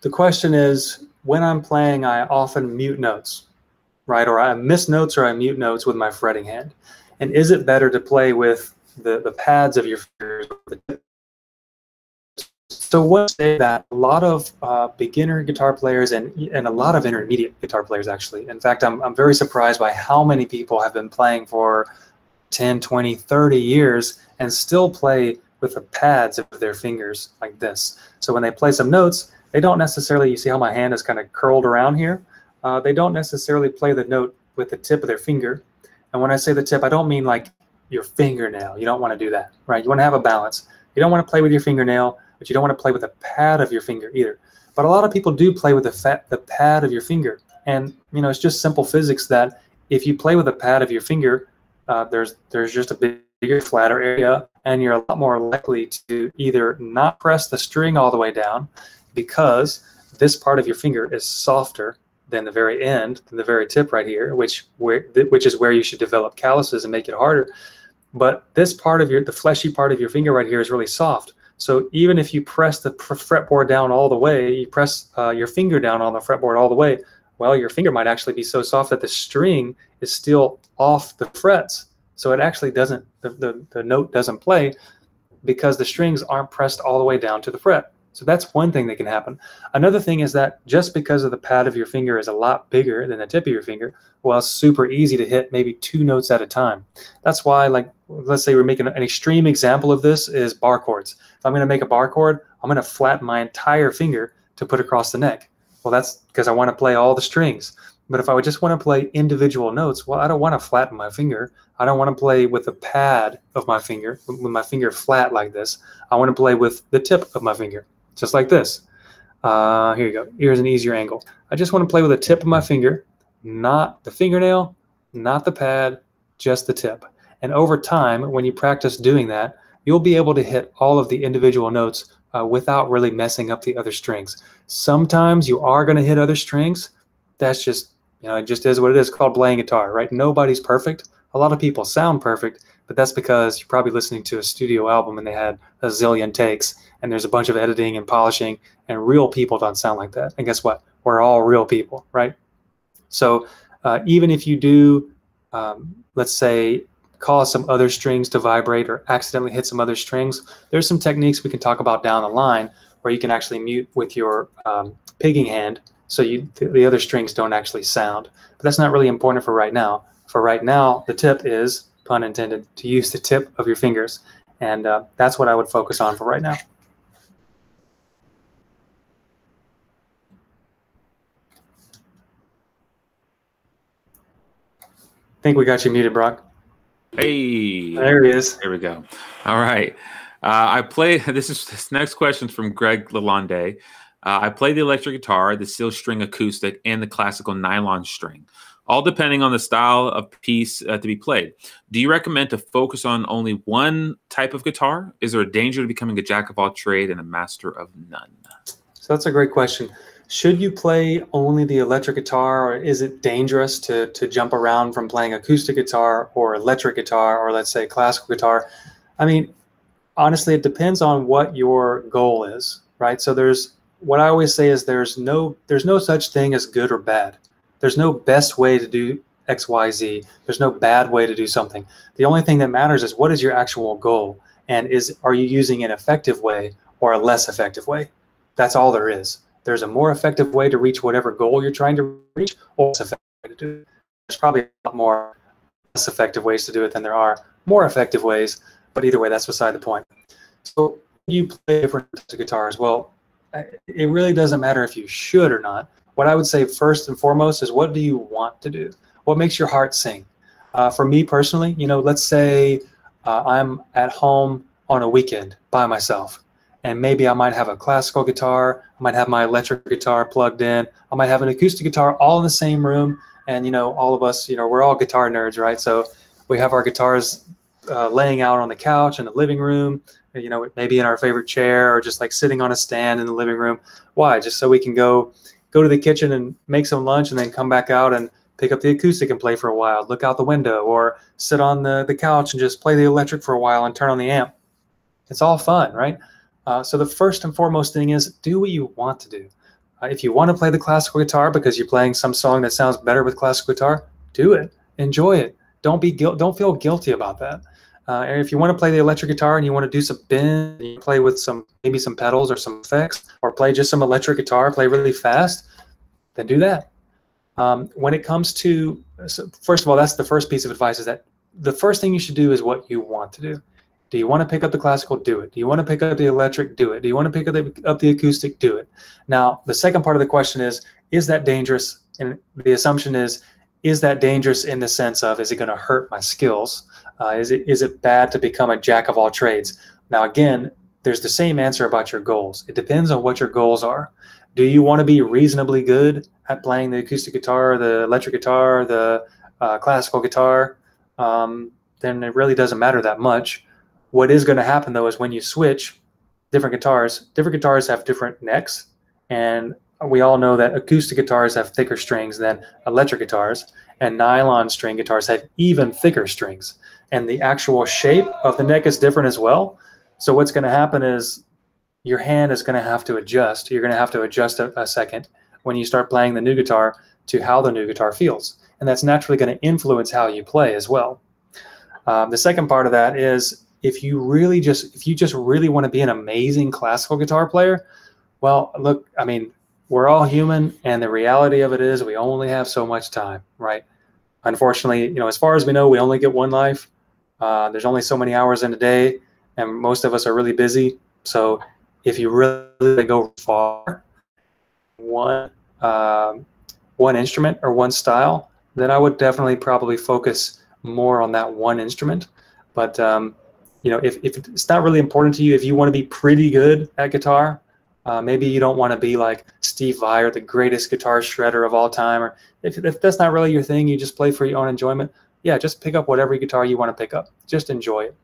B: the question is when I'm playing, I often mute notes, right? Or I miss notes or I mute notes with my fretting hand. And is it better to play with the, the pads of your fingers? So what say that a lot of uh, beginner guitar players and and a lot of intermediate guitar players actually. In fact, I'm I'm very surprised by how many people have been playing for 10, 20, 30 years and still play with the pads of their fingers like this. So when they play some notes, they don't necessarily, you see how my hand is kind of curled around here? Uh, they don't necessarily play the note with the tip of their finger. And when I say the tip, I don't mean like your fingernail. You don't want to do that, right? You want to have a balance. You don't want to play with your fingernail, but you don't want to play with the pad of your finger either. But a lot of people do play with the, fat, the pad of your finger. And, you know, it's just simple physics that if you play with the pad of your finger, uh, there's, there's just a bigger, flatter area, and you're a lot more likely to either not press the string all the way down because this part of your finger is softer than the very end, than the very tip right here, which where which is where you should develop calluses and make it harder. But this part of your, the fleshy part of your finger right here is really soft. So even if you press the fretboard down all the way, you press uh, your finger down on the fretboard all the way, well, your finger might actually be so soft that the string is still off the frets. So it actually doesn't, the, the, the note doesn't play because the strings aren't pressed all the way down to the fret. So that's one thing that can happen. Another thing is that just because of the pad of your finger is a lot bigger than the tip of your finger, well, it's super easy to hit maybe two notes at a time. That's why, like, let's say we're making an extreme example of this is bar chords. If I'm going to make a bar chord, I'm going to flatten my entire finger to put across the neck. Well, that's because I want to play all the strings. But if I would just want to play individual notes, well, I don't want to flatten my finger. I don't want to play with the pad of my finger, with my finger flat like this. I want to play with the tip of my finger just like this. Uh, here you go. Here's an easier angle. I just want to play with the tip of my finger, not the fingernail, not the pad, just the tip. And over time, when you practice doing that, you'll be able to hit all of the individual notes uh, without really messing up the other strings. Sometimes you are going to hit other strings. That's just, you know, it just is what it is called playing guitar, right? Nobody's perfect. A lot of people sound perfect, but that's because you're probably listening to a studio album and they had a zillion takes and there's a bunch of editing and polishing, and real people don't sound like that. And guess what? We're all real people, right? So uh, even if you do, um, let's say, cause some other strings to vibrate or accidentally hit some other strings, there's some techniques we can talk about down the line where you can actually mute with your um, picking hand so you the other strings don't actually sound. But that's not really important for right now. For right now, the tip is, pun intended, to use the tip of your fingers. And uh, that's what I would focus on for right now. think we got you muted, Brock.
A: Hey,
B: there he is.
A: There we go. All right. Uh, I play. This is this next question from Greg Lalonde. Uh, I play the electric guitar, the steel string acoustic, and the classical nylon string, all depending on the style of piece uh, to be played. Do you recommend to focus on only one type of guitar? Is there a danger to becoming a jack of all trade and a master of none?
B: So that's a great question should you play only the electric guitar or is it dangerous to, to jump around from playing acoustic guitar or electric guitar or let's say classical guitar i mean honestly it depends on what your goal is right so there's what i always say is there's no there's no such thing as good or bad there's no best way to do xyz there's no bad way to do something the only thing that matters is what is your actual goal and is are you using an effective way or a less effective way that's all there is there's a more effective way to reach whatever goal you're trying to reach, or less effective way to do it. There's probably a lot more less effective ways to do it than there are more effective ways, but either way, that's beside the point. So you play different guitars. Well, it really doesn't matter if you should or not. What I would say first and foremost is what do you want to do? What makes your heart sing? Uh, for me personally, you know, let's say uh, I'm at home on a weekend by myself and maybe I might have a classical guitar, I might have my electric guitar plugged in, I might have an acoustic guitar all in the same room. And you know, all of us, you know, we're all guitar nerds, right? So we have our guitars uh, laying out on the couch in the living room, you know, maybe in our favorite chair or just like sitting on a stand in the living room. Why? Just so we can go go to the kitchen and make some lunch and then come back out and pick up the acoustic and play for a while, look out the window, or sit on the, the couch and just play the electric for a while and turn on the amp. It's all fun, right? Uh, so the first and foremost thing is do what you want to do. Uh, if you want to play the classical guitar because you're playing some song that sounds better with classical guitar, do it. Enjoy it. Don't be guilt. Don't feel guilty about that. Uh, and if you want to play the electric guitar and you want to do some bend, you play with some maybe some pedals or some effects, or play just some electric guitar, play really fast, then do that. Um, when it comes to, so first of all, that's the first piece of advice: is that the first thing you should do is what you want to do. Do you want to pick up the classical? Do it. Do you want to pick up the electric? Do it. Do you want to pick up the, up the acoustic? Do it. Now, the second part of the question is, is that dangerous? And the assumption is, is that dangerous in the sense of, is it going to hurt my skills? Uh, is it is it bad to become a jack of all trades? Now, again, there's the same answer about your goals. It depends on what your goals are. Do you want to be reasonably good at playing the acoustic guitar, the electric guitar, the uh, classical guitar? Um, then it really doesn't matter that much. What is going to happen though is when you switch different guitars, different guitars have different necks, and we all know that acoustic guitars have thicker strings than electric guitars, and nylon string guitars have even thicker strings. And the actual shape of the neck is different as well. So what's going to happen is your hand is going to have to adjust. You're going to have to adjust a, a second when you start playing the new guitar to how the new guitar feels. And that's naturally going to influence how you play as well. Um, the second part of that is if you really just if you just really want to be an amazing classical guitar player, well, look, I mean, we're all human, and the reality of it is we only have so much time, right? Unfortunately, you know, as far as we know, we only get one life. Uh, there's only so many hours in a day, and most of us are really busy. So, if you really go far, one um, one instrument or one style, then I would definitely probably focus more on that one instrument. But um, you know, if, if it's not really important to you, if you want to be pretty good at guitar, uh, maybe you don't want to be like Steve Vai or the greatest guitar shredder of all time, or if, if that's not really your thing, you just play for your own enjoyment. Yeah, just pick up whatever guitar you want to pick up. Just enjoy it.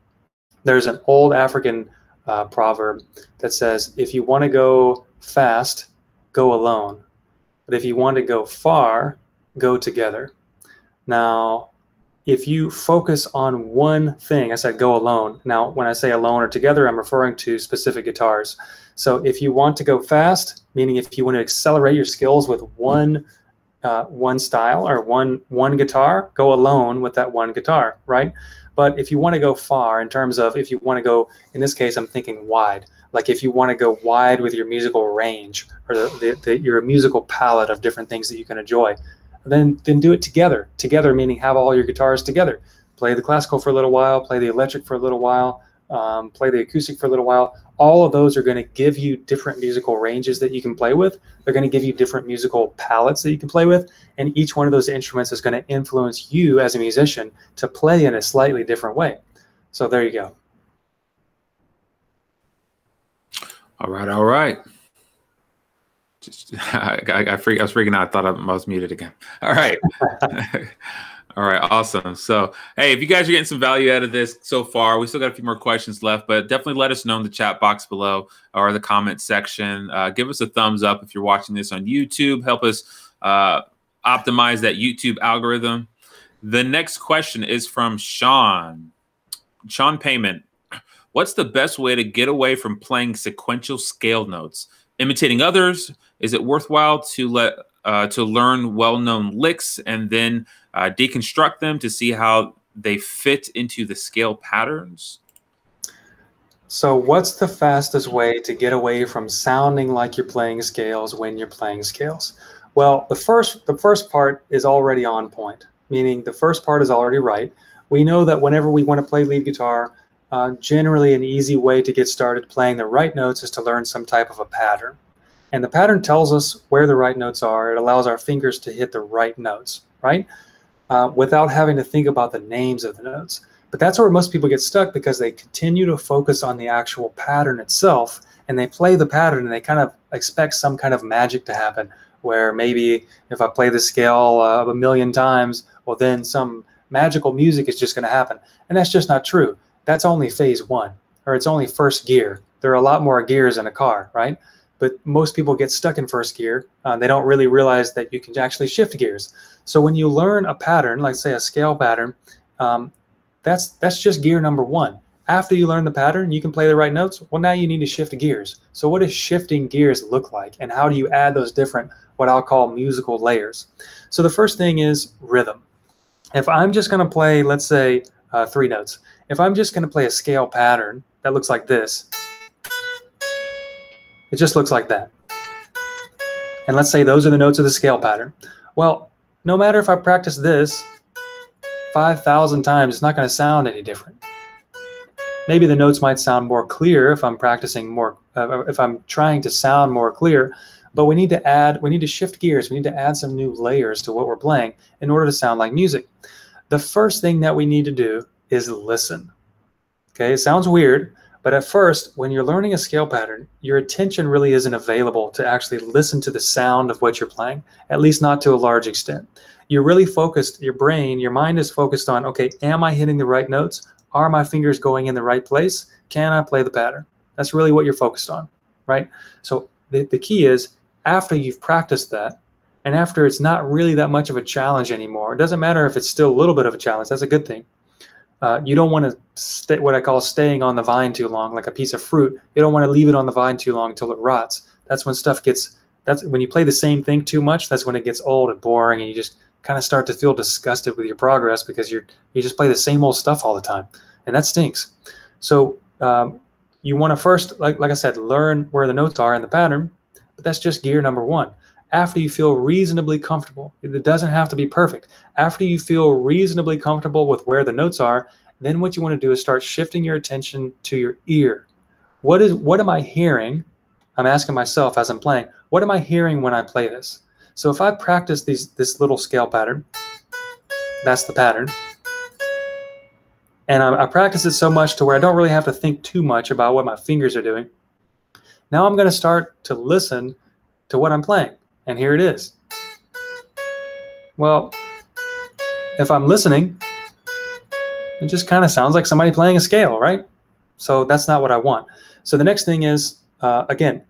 B: There's an old African uh, proverb that says, "If you want to go fast, go alone, but if you want to go far, go together." Now, if you focus on one thing, I said go alone. Now, when I say alone or together, I'm referring to specific guitars. So if you want to go fast, meaning if you want to accelerate your skills with one uh, one style or one one guitar, go alone with that one guitar, right? But if you want to go far in terms of if you want to go, in this case, I'm thinking wide. Like if you want to go wide with your musical range or the, the, the, your musical palette of different things that you can enjoy, then then do it together. Together meaning have all your guitars together. Play the classical for a little while, play the electric for a little while, um, play the acoustic for a little while. All of those are going to give you different musical ranges that you can play with. They're going to give you different musical palettes that you can play with, and each one of those instruments is going to influence you as a musician to play in a slightly different way. So there you go.
A: All right, all right. Just, I, I, I, freak, I was freaking out. I thought I was muted again. All right. All right, awesome. So, hey, if you guys are getting some value out of this so far, we still got a few more questions left, but definitely let us know in the chat box below or the comment section. Uh, give us a thumbs up if you're watching this on YouTube. Help us uh, optimize that YouTube algorithm. The next question is from Sean. Sean Payment. What's the best way to get away from playing sequential scale notes? Imitating others? Is it worthwhile to let uh, to learn well-known licks and then uh, deconstruct them to see how they fit into the scale patterns?
B: So what's the fastest way to get away from sounding like you're playing scales when you're playing scales? Well, the first the first part is already on point, meaning the first part is already right. We know that whenever we want to play lead guitar, uh, generally an easy way to get started playing the right notes is to learn some type of a pattern. And the pattern tells us where the right notes are. It allows our fingers to hit the right notes, right? Uh, without having to think about the names of the notes. But that's where most people get stuck because they continue to focus on the actual pattern itself and they play the pattern and they kind of expect some kind of magic to happen where maybe if I play the scale uh, a million times, well, then some magical music is just going to happen. And that's just not true. That's only phase one or it's only first gear. There are a lot more gears in a car, right? But most people get stuck in first gear. Uh, they don't really realize that you can actually shift gears. So when you learn a pattern, like say a scale pattern, um, that's that's just gear number one. After you learn the pattern, you can play the right notes. Well, now you need to shift gears. So what does shifting gears look like, and how do you add those different what I'll call musical layers? So the first thing is rhythm. if I'm just going to play, let's say, uh, three notes, if I'm just going to play a scale pattern that looks like this, it just looks like that. And let's say those are the notes of the scale pattern. Well, no matter if I practice this 5,000 times, it's not going to sound any different. Maybe the notes might sound more clear if I'm practicing more, uh, if I'm trying to sound more clear, but we need to add, we need to shift gears. We need to add some new layers to what we're playing in order to sound like music. The first thing that we need to do is listen. Okay, it sounds weird, but at first, when you're learning a scale pattern, your attention really isn't available to actually listen to the sound of what you're playing, at least not to a large extent. You're really focused, your brain, your mind is focused on, okay, am I hitting the right notes? Are my fingers going in the right place? Can I play the pattern? That's really what you're focused on, right? So the, the key is after you've practiced that, and after it's not really that much of a challenge anymore, it doesn't matter if it's still a little bit of a challenge, that's a good thing. Uh, you don't want to stay what I call staying on the vine too long, like a piece of fruit. You don't want to leave it on the vine too long until it rots. That's when stuff gets. That's when you play the same thing too much. That's when it gets old and boring, and you just kind of start to feel disgusted with your progress because you're you just play the same old stuff all the time, and that stinks. So um, you want to first, like like I said, learn where the notes are in the pattern, but that's just gear number one after you feel reasonably comfortable. It doesn't have to be perfect. After you feel reasonably comfortable with where the notes are, then what you want to do is start shifting your attention to your ear. What is what am I hearing? I'm asking myself as I'm playing, what am I hearing when I play this? So if I practice these this little scale pattern, that's the pattern. And I, I practice it so much to where I don't really have to think too much about what my fingers are doing. Now I'm going to start to listen to what I'm playing. And here it is. Well, if I'm listening, it just kind of sounds like somebody playing a scale, right? So that's not what I want. So the next thing is, uh, again,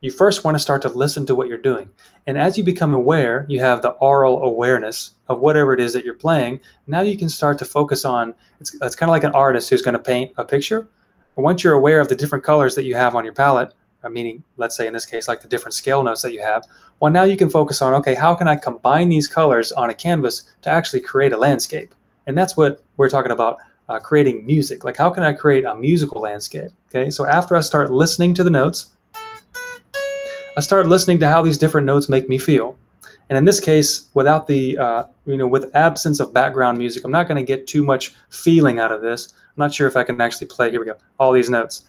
B: you first want to start to listen to what you're doing. And as you become aware, you have the aural awareness of whatever it is that you're playing. Now you can start to focus on, it's, it's kind of like an artist who's going to paint a picture. Once you're aware of the different colors that you have on your palette, meaning, let's say in this case, like the different scale notes that you have, well, now you can focus on, okay, how can I combine these colors on a canvas to actually create a landscape? And that's what we're talking about uh, creating music. Like, how can I create a musical landscape? Okay, so after I start listening to the notes, I start listening to how these different notes make me feel. And in this case, without the, uh, you know, with absence of background music, I'm not going to get too much feeling out of this. I'm not sure if I can actually play. Here we go. All these notes.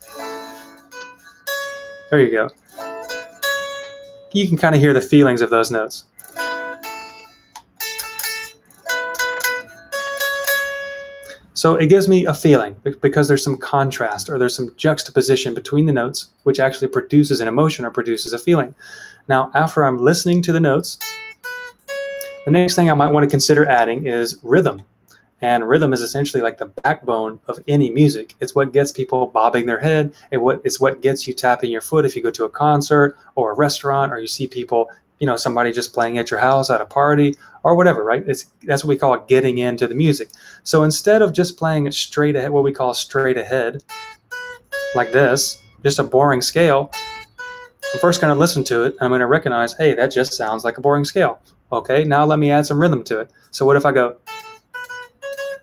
B: There you go you can kind of hear the feelings of those notes. So it gives me a feeling because there's some contrast or there's some juxtaposition between the notes, which actually produces an emotion or produces a feeling. Now, after I'm listening to the notes, the next thing I might want to consider adding is rhythm. And rhythm is essentially like the backbone of any music. It's what gets people bobbing their head. It what it's what gets you tapping your foot if you go to a concert or a restaurant or you see people, you know, somebody just playing at your house at a party or whatever, right? It's that's what we call getting into the music. So instead of just playing it straight ahead, what we call straight ahead, like this, just a boring scale, I'm first going to listen to it. I'm going to recognize, hey, that just sounds like a boring scale. Okay, now let me add some rhythm to it. So what if I go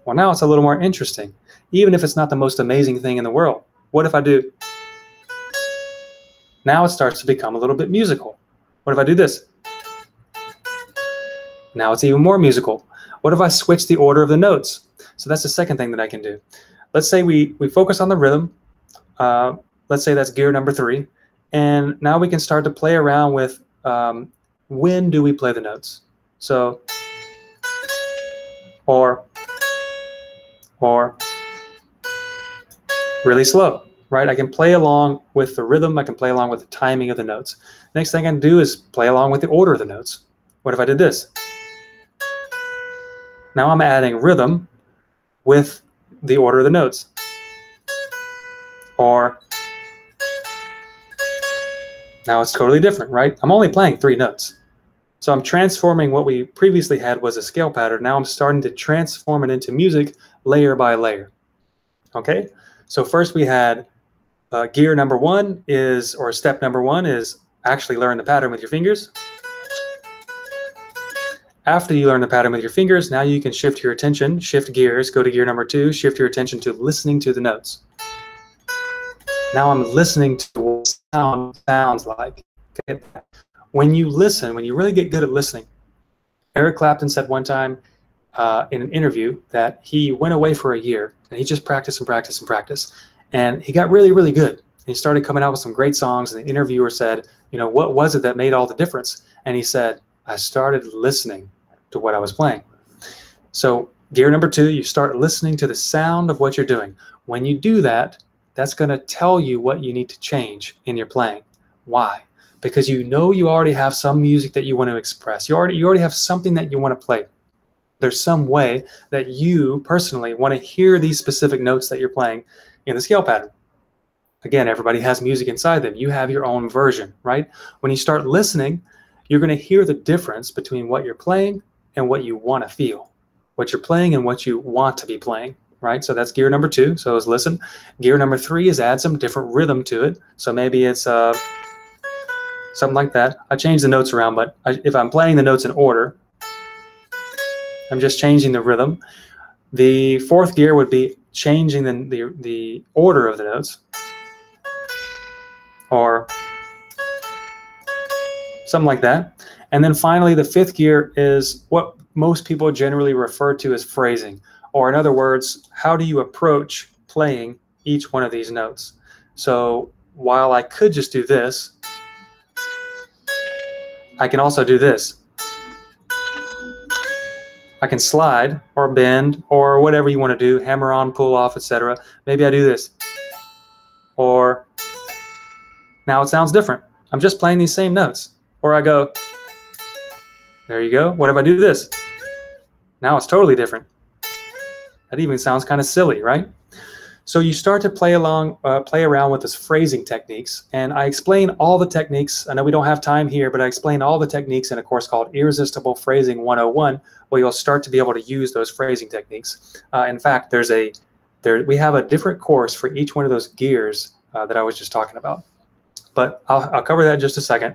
B: well, now it's a little more interesting, even if it's not the most amazing thing in the world. What if I do? Now it starts to become a little bit musical. What if I do this? Now it's even more musical. What if I switch the order of the notes? So that's the second thing that I can do. Let's say we, we focus on the rhythm. Uh, let's say that's gear number three. And now we can start to play around with um, when do we play the notes? So, or or really slow, right? I can play along with the rhythm. I can play along with the timing of the notes. Next thing I can do is play along with the order of the notes. What if I did this? Now I'm adding rhythm with the order of the notes. Or now it's totally different, right? I'm only playing three notes. So I'm transforming what we previously had was a scale pattern. Now I'm starting to transform it into music layer by layer. Okay, so first we had uh, gear number one is, or step number one is actually learn the pattern with your fingers. after you learn the pattern with your fingers, now you can shift your attention, shift gears, go to gear number two, shift your attention to listening to the notes. Now I'm listening to what sound sounds like. Okay? When you listen, when you really get good at listening, Eric Clapton said one time uh, in an interview that he went away for a year and he just practiced and practiced and practiced. And he got really, really good. He started coming out with some great songs. And the interviewer said, You know, what was it that made all the difference? And he said, I started listening to what I was playing. So, gear number two, you start listening to the sound of what you're doing. When you do that, that's going to tell you what you need to change in your playing. Why? Because you know you already have some music that you want to express. You already you already have something that you want to play. There's some way that you personally want to hear these specific notes that you're playing in the scale pattern. Again, everybody has music inside them. You have your own version, right? When you start listening, you're going to hear the difference between what you're playing and what you want to feel, what you're playing and what you want to be playing, right? So that's gear number two. So is listen. Gear number three is add some different rhythm to it. So maybe it's uh, something like that. I change the notes around, but I, if I'm playing the notes in order, I'm just changing the rhythm. The fourth gear would be changing the, the, the order of the notes or something like that. And then finally, the fifth gear is what most people generally refer to as phrasing, or in other words, how do you approach playing each one of these notes? So while I could just do this, I can also do this. I can slide or bend or whatever you want to do, hammer on, pull off, etc. Maybe I do this. Or now it sounds different. I'm just playing these same notes. Or I go, there you go. What if I do this? Now it's totally different. That even sounds kind of silly, right? So you start to play along, uh, play around with this phrasing techniques, and I explain all the techniques. I know we don't have time here, but I explain all the techniques in a course called Irresistible Phrasing 101, where you'll start to be able to use those phrasing techniques. Uh, in fact, there's a there we have a different course for each one of those gears uh, that I was just talking about. But I'll, I'll cover that in just a second.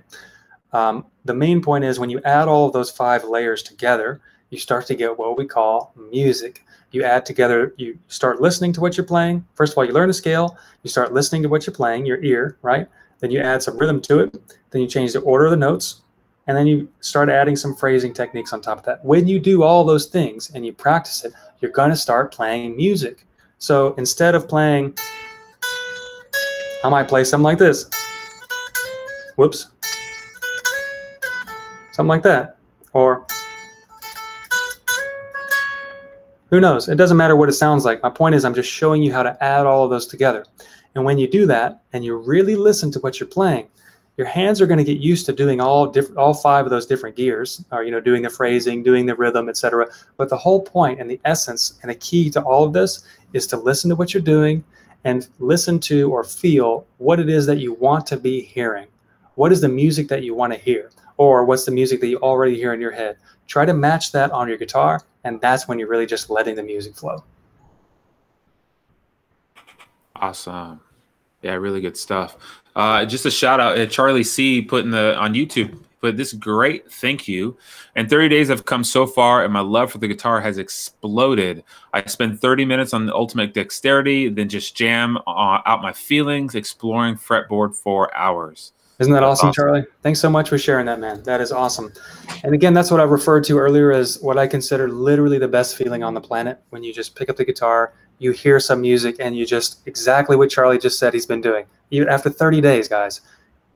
B: Um, the main point is when you add all of those five layers together, you start to get what we call music you add together, you start listening to what you're playing. First of all, you learn a scale, you start listening to what you're playing, your ear, right? Then you add some rhythm to it. Then you change the order of the notes. And then you start adding some phrasing techniques on top of that. When you do all those things and you practice it, you're going to start playing music. So instead of playing, I might play something like this. Whoops. Something like that. Or Who knows? It doesn't matter what it sounds like. My point is I'm just showing you how to add all of those together. And when you do that and you really listen to what you're playing, your hands are going to get used to doing all different all five of those different gears or you know doing the phrasing doing the rhythm etc but the whole point and the essence and the key to all of this is to listen to what you're doing and listen to or feel what it is that you want to be hearing what is the music that you want to hear or what's the music that you already hear in your head. Try to match that on your guitar and that's when you're really just letting the music flow.
A: Awesome. Yeah really good stuff. Uh, just a shout out uh, charlie c putting the on youtube but this great thank you. And 30 days have come so far and my love for the guitar has exploded. I spend 30 minutes on the ultimate dexterity then just jam uh, out my feelings exploring fretboard for hours
B: isn't that awesome, awesome, Charlie? Thanks so much for sharing that, man. That is awesome. And again, that's what I referred to earlier as what I consider literally the best feeling on the planet when you just pick up the guitar, you hear some music, and you just exactly what Charlie just said he's been doing. Even after 30 days, guys,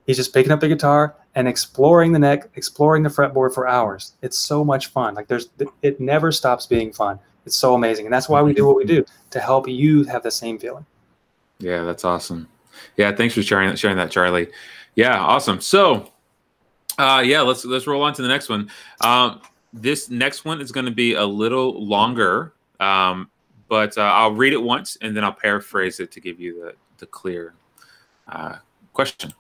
B: he's just picking up the guitar and exploring the neck, exploring the fretboard for hours. It's so much fun. Like there's, it never stops being fun. It's so amazing, and that's why we do what we do to help you have the same feeling.
A: Yeah, that's awesome. Yeah, thanks for sharing sharing that, Charlie. Yeah, awesome. So, uh, yeah, let's let's roll on to the next one. Um, this next one is going to be a little longer, um, but uh, I'll read it once and then I'll paraphrase it to give you the the clear uh, question.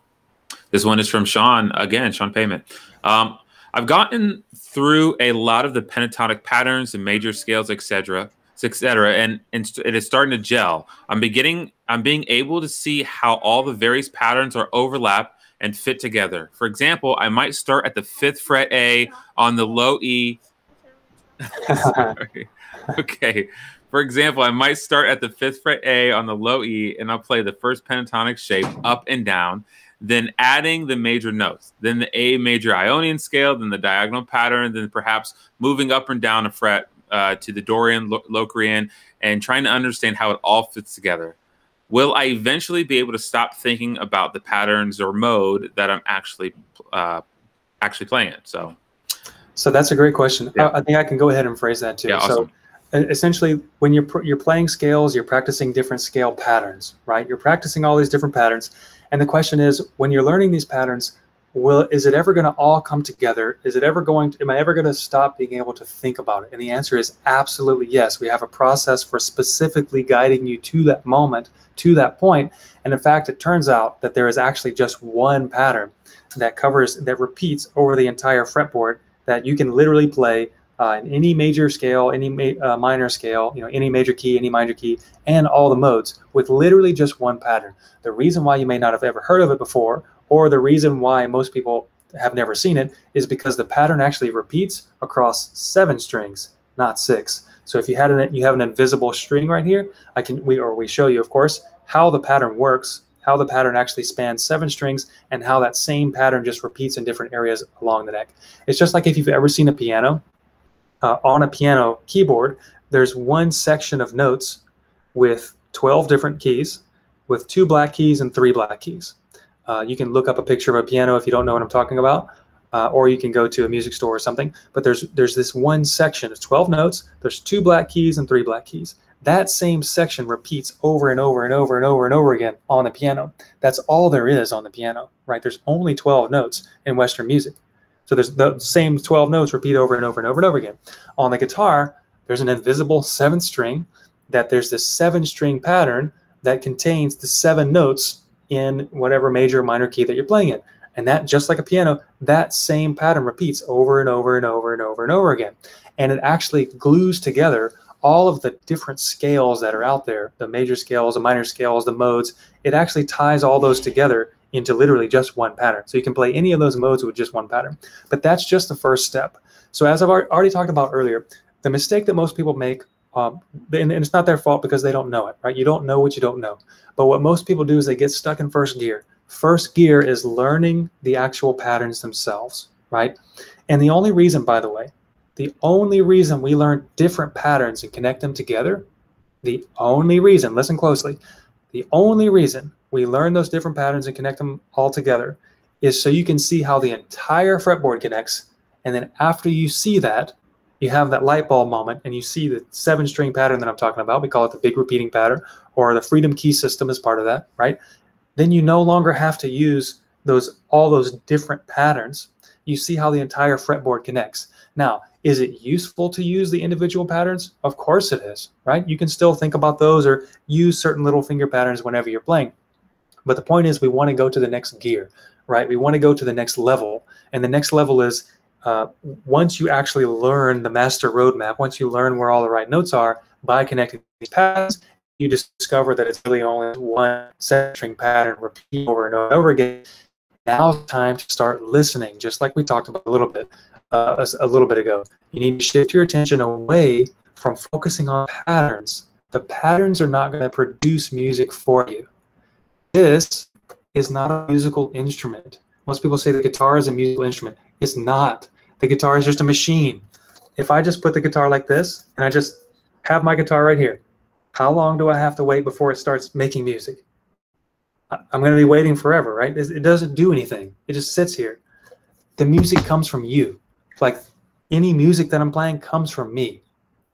A: This one is from Sean again, Sean Payment. Um, I've gotten through a lot of the pentatonic patterns and major scales, etc., etc., and, and it is starting to gel. I'm beginning. I'm being able to see how all the various patterns are overlap and fit together. For example, I might start at the fifth fret A on the low E okay. For example, I might start at the fifth fret A on the low E and I'll play the first pentatonic shape up and down, then adding the major notes, then the A major Ionian scale, then the diagonal pattern, then perhaps moving up and down a fret uh, to the Dorian, Locrian, and trying to understand how it all fits together. Will I eventually be able to stop thinking about the patterns or mode that I'm actually uh, actually playing it? So,
B: so that's a great question. Yeah. I, I, think I can go ahead and phrase that too.
A: Yeah, awesome.
B: So essentially when you're you're playing scales you're practicing different scale patterns right you're practicing all these different patterns and the question is when you're learning these patterns will is it ever going to all come together? Is it ever going to am i ever going to stop being able to think about it? And the answer is absolutely yes. We have a process for specifically guiding you to that moment to that point. And in fact it turns out that there is actually just one pattern that covers that repeats over the entire fretboard that you can literally play uh, in any major scale, any ma uh, minor scale, you know, any major key, any minor key, and all the modes with literally just one pattern. The reason why you may not have ever heard of it before, or the reason why most people have never seen it, is because the pattern actually repeats across seven strings, not six. So if you had an you have an invisible string right here, I can we or we show you, of course, how the pattern works, how the pattern actually spans seven strings, and how that same pattern just repeats in different areas along the neck. It's just like if you've ever seen a piano uh, on a piano keyboard, there's one section of notes with 12 different keys, with two black keys and three black keys. Uh, you can look up a picture of a piano if you don't know what I'm talking about, uh, or you can go to a music store or something. But there's there's this one section of 12 notes. There's two black keys and three black keys. That same section repeats over and over and over and over and over again on the piano. That's all there is on the piano, right? There's only 12 notes in Western music. So there's the same 12 notes repeat over and over and over and over again. On the guitar, there's an invisible seventh string that there's this seven string pattern that contains the seven notes in whatever major or minor key that you're playing in. And that, just like a piano, that same pattern repeats over and over and over and over and over again. And it actually glues together all of the different scales that are out there, the major scales, the minor scales, the modes, it actually ties all those together into literally just one pattern. So you can play any of those modes with just one pattern. But that's just the first step. So as I've already talked about earlier, the mistake that most people make, um, and it's not their fault because they don't know it, right? You don't know what you don't know. But what most people do is they get stuck in first gear. First gear is learning the actual patterns themselves, right? And the only reason, by the way, the only reason we learn different patterns and connect them together, the only reason, listen closely, the only reason we learn those different patterns and connect them all together is so you can see how the entire fretboard connects. And then after you see that, you have that light bulb moment and you see the seven string pattern that I'm talking about. We call it the big repeating pattern or the freedom key system is part of that, right? Then you no longer have to use those all those different patterns. You see how the entire fretboard connects. Now, is it useful to use the individual patterns? Of course it is, right? You can still think about those or use certain little finger patterns whenever you're playing. But the point is we want to go to the next gear, right? We want to go to the next level. And the next level is uh, once you actually learn the master roadmap, once you learn where all the right notes are by connecting these paths, you discover that it's really only one string pattern repeat over and over again. Now it's time to start listening, just like we talked about a little bit uh, a little bit ago. You need to shift your attention away from focusing on patterns. The patterns are not going to produce music for you. This is not a musical instrument. Most people say the guitar is a musical instrument. It's not. The guitar is just a machine. If I just put the guitar like this and I just have my guitar right here, how long do I have to wait before it starts making music? I'm going to be waiting forever, right? It doesn't do anything. It just sits here. The music comes from you like any music that I'm playing comes from me.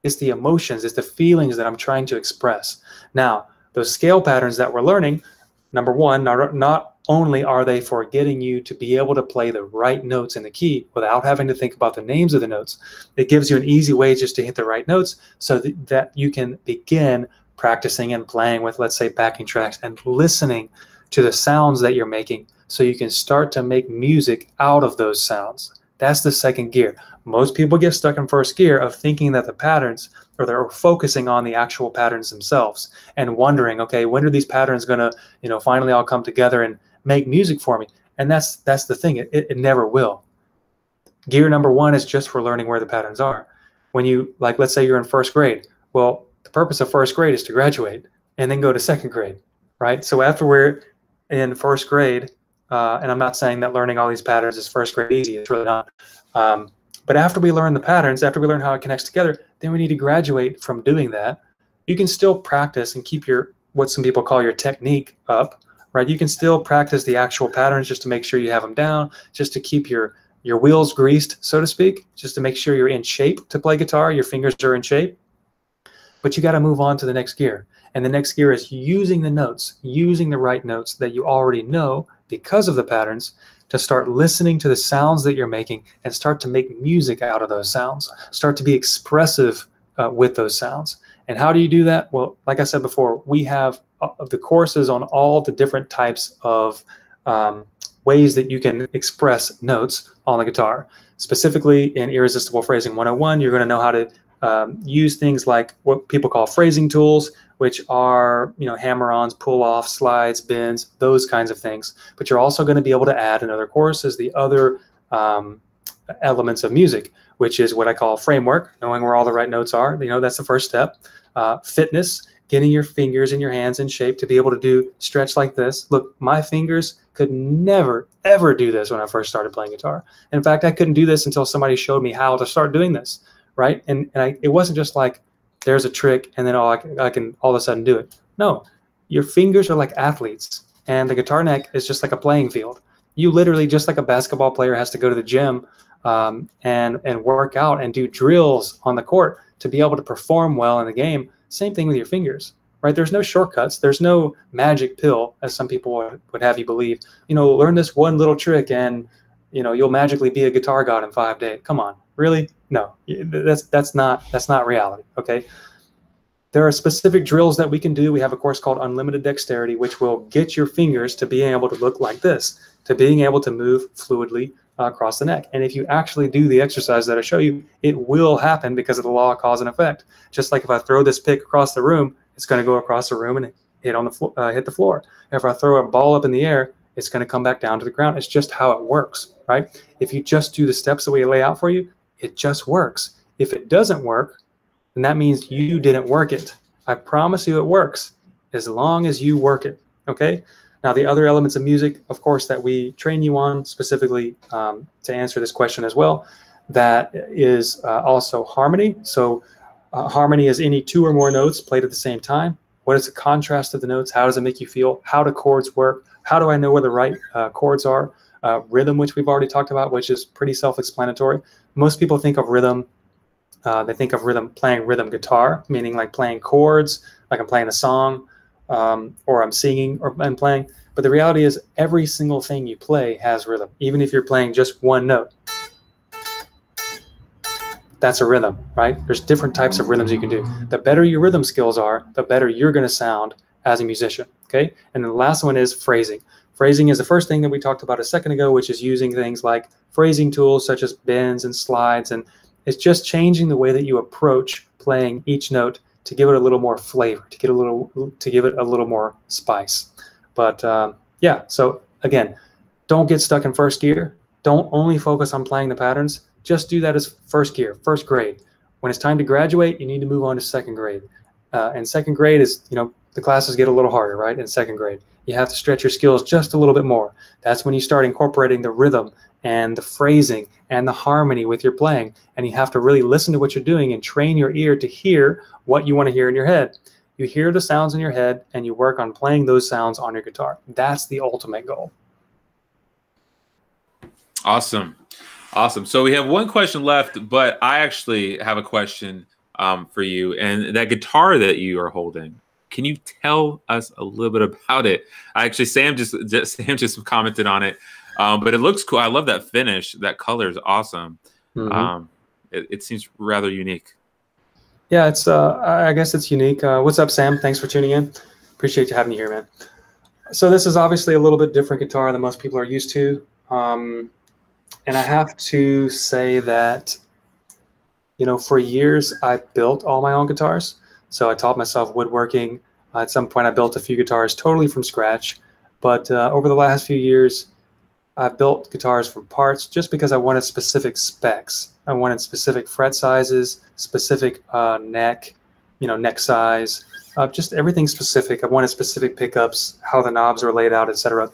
B: It's the emotions, it's the feelings that I'm trying to express. Now, those scale patterns that we're learning, number one, not, not only are they for getting you to be able to play the right notes in the key without having to think about the names of the notes, it gives you an easy way just to hit the right notes so that, you can begin practicing and playing with, let's say, backing tracks and listening to the sounds that you're making so you can start to make music out of those sounds. That's the second gear. Most people get stuck in first gear of thinking that the patterns, or they're focusing on the actual patterns themselves and wondering, okay, when are these patterns gonna, you know, finally all come together and make music for me? And that's that's the thing. It, it, it never will. Gear number one is just for learning where the patterns are. when you like let's say you're in first grade well the purpose of first grade is to graduate and then go to second grade right so after we're in first grade uh, and i'm not saying that learning all these patterns is first grade easy it's really not um, but after we learn the patterns after we learn how it connects together then we need to graduate from doing that you can still practice and keep your what some people call your technique up right you can still practice the actual patterns just to make sure you have them down just to keep your your wheels greased, so to speak, just to make sure you're in shape to play guitar, your fingers are in shape. But you got to move on to the next gear. And the next gear is using the notes, using the right notes that you already know because of the patterns to start listening to the sounds that you're making and start to make music out of those sounds. Start to be expressive uh, with those sounds. And how do you do that? Well, like I said before, we have uh, the courses on all the different types of um, ways that you can express notes on the guitar. Specifically in Irresistible Phrasing 101, you're going to know how to um, use things like what people call phrasing tools, which are you know hammer-ons, pull-offs, slides, bends, those kinds of things. But you're also going to be able to add in other courses the other um, elements of music, which is what I call framework, knowing where all the right notes are. You know that's the first step. Uh, fitness, getting your fingers and your hands in shape to be able to do stretch like this. Look, my fingers could never, ever do this when I first started playing guitar. In fact, I couldn't do this until somebody showed me how to start doing this, right? And, and I, it wasn't just like there's a trick and then all I, can, I can all of a sudden do it. No, your fingers are like athletes, and the guitar neck is just like a playing field. You literally, just like a basketball player has to go to the gym um, and and work out and do drills on the court to be able to perform well in the game. Same thing with your fingers right? There's no shortcuts. There's no magic pill, as some people would have you believe. You know, learn this one little trick and you know you'll magically be a guitar god in five days. Come on, really? No, that's that's not that's not reality. Okay. There are specific drills that we can do. We have a course called Unlimited Dexterity, which will get your fingers to being able to look like this, to being able to move fluidly across the neck. And if you actually do the exercise that I show you, it will happen because of the law of cause and effect. Just like if I throw this pick across the room, it's going to go across the room and hit on the floor, uh, hit the floor. If I throw a ball up in the air, it's going to come back down to the ground. It's just how it works, right? If you just do the steps that we lay out for you, it just works. If it doesn't work, then that means you didn't work it. I promise you it works as long as you work it, okay? Now, the other elements of music, of course, that we train you on specifically um, to answer this question as well, that is uh, also harmony. So uh, harmony is any two or more notes played at the same time. What is the contrast of the notes? How does it make you feel? How do chords work? How do I know where the right uh, chords are? Uh, rhythm, which we've already talked about, which is pretty self-explanatory. Most people think of rhythm, uh, they think of rhythm playing rhythm guitar, meaning like playing chords, like I'm playing a song, um, or I'm singing or I'm playing. But the reality is every single thing you play has rhythm, even if you're playing just one note that's a rhythm, right? There's different types of rhythms you can do. The better your rhythm skills are, the better you're going to sound as a musician, okay? And the last one is phrasing. Phrasing is the first thing that we talked about a second ago, which is using things like phrasing tools such as bends and slides. And it's just changing the way that you approach playing each note to give it a little more flavor, to get a little, to give it a little more spice. But um, yeah, so again, don't get stuck in first gear. Don't only focus on playing the patterns just do that as first gear, first grade. When it's time to graduate, you need to move on to second grade. Uh, and second grade is, you know, the classes get a little harder, right? In second grade, you have to stretch your skills just a little bit more. That's when you start incorporating the rhythm and the phrasing and the harmony with your playing. And you have to really listen to what you're doing and train your ear to hear what you want to hear in your head. You hear the sounds in your head and you work on playing those sounds on your guitar. That's the ultimate goal.
A: Awesome. Awesome. So we have one question left, but I actually have a question um, for you. And that guitar that you are holding, can you tell us a little bit about it? I actually Sam just, just Sam just commented on it, um, but it looks cool. I love that finish. That color is awesome. Mm-hmm. Um, it, it, seems rather unique.
B: Yeah, it's. Uh, I guess it's unique. Uh, what's up, Sam? Thanks for tuning in. Appreciate you having me here, man. So this is obviously a little bit different guitar than most people are used to. Um, and I have to say that, you know, for years I built all my own guitars. So I taught myself woodworking. Uh, at some point, I built a few guitars totally from scratch. But uh, over the last few years, I've built guitars from parts just because I wanted specific specs. I wanted specific fret sizes, specific uh, neck, you know, neck size, uh, just everything specific. I wanted specific pickups, how the knobs are laid out, etc.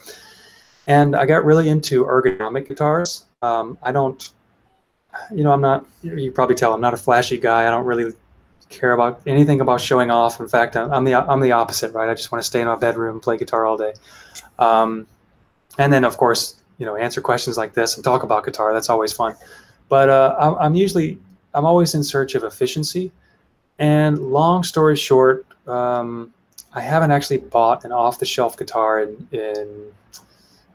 B: And I got really into ergonomic guitars. Um, I don't, you know, I'm not. You probably tell I'm not a flashy guy. I don't really care about anything about showing off. In fact, I'm the I'm the opposite, right? I just want to stay in my bedroom play guitar all day. Um, and then, of course, you know, answer questions like this and talk about guitar. That's always fun. But uh, I'm, usually I'm always in search of efficiency. And long story short, um, I haven't actually bought an off-the-shelf guitar in, in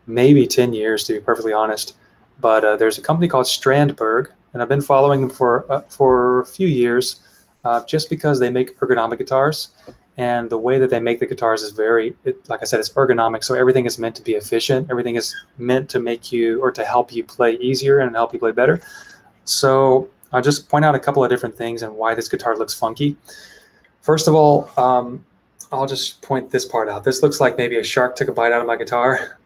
B: maybe 10 years, to be perfectly honest. But uh, there's a company called Strandberg, and I've been following them for uh, for a few years uh, just because they make ergonomic guitars and the way that they make the guitars is very it, like i said it's ergonomic so everything is meant to be efficient everything is meant to make you or to help you play easier and help you play better so i'll just point out a couple of different things and why this guitar looks funky first of all um, i'll just point this part out this looks like maybe a shark took a bite out of my guitar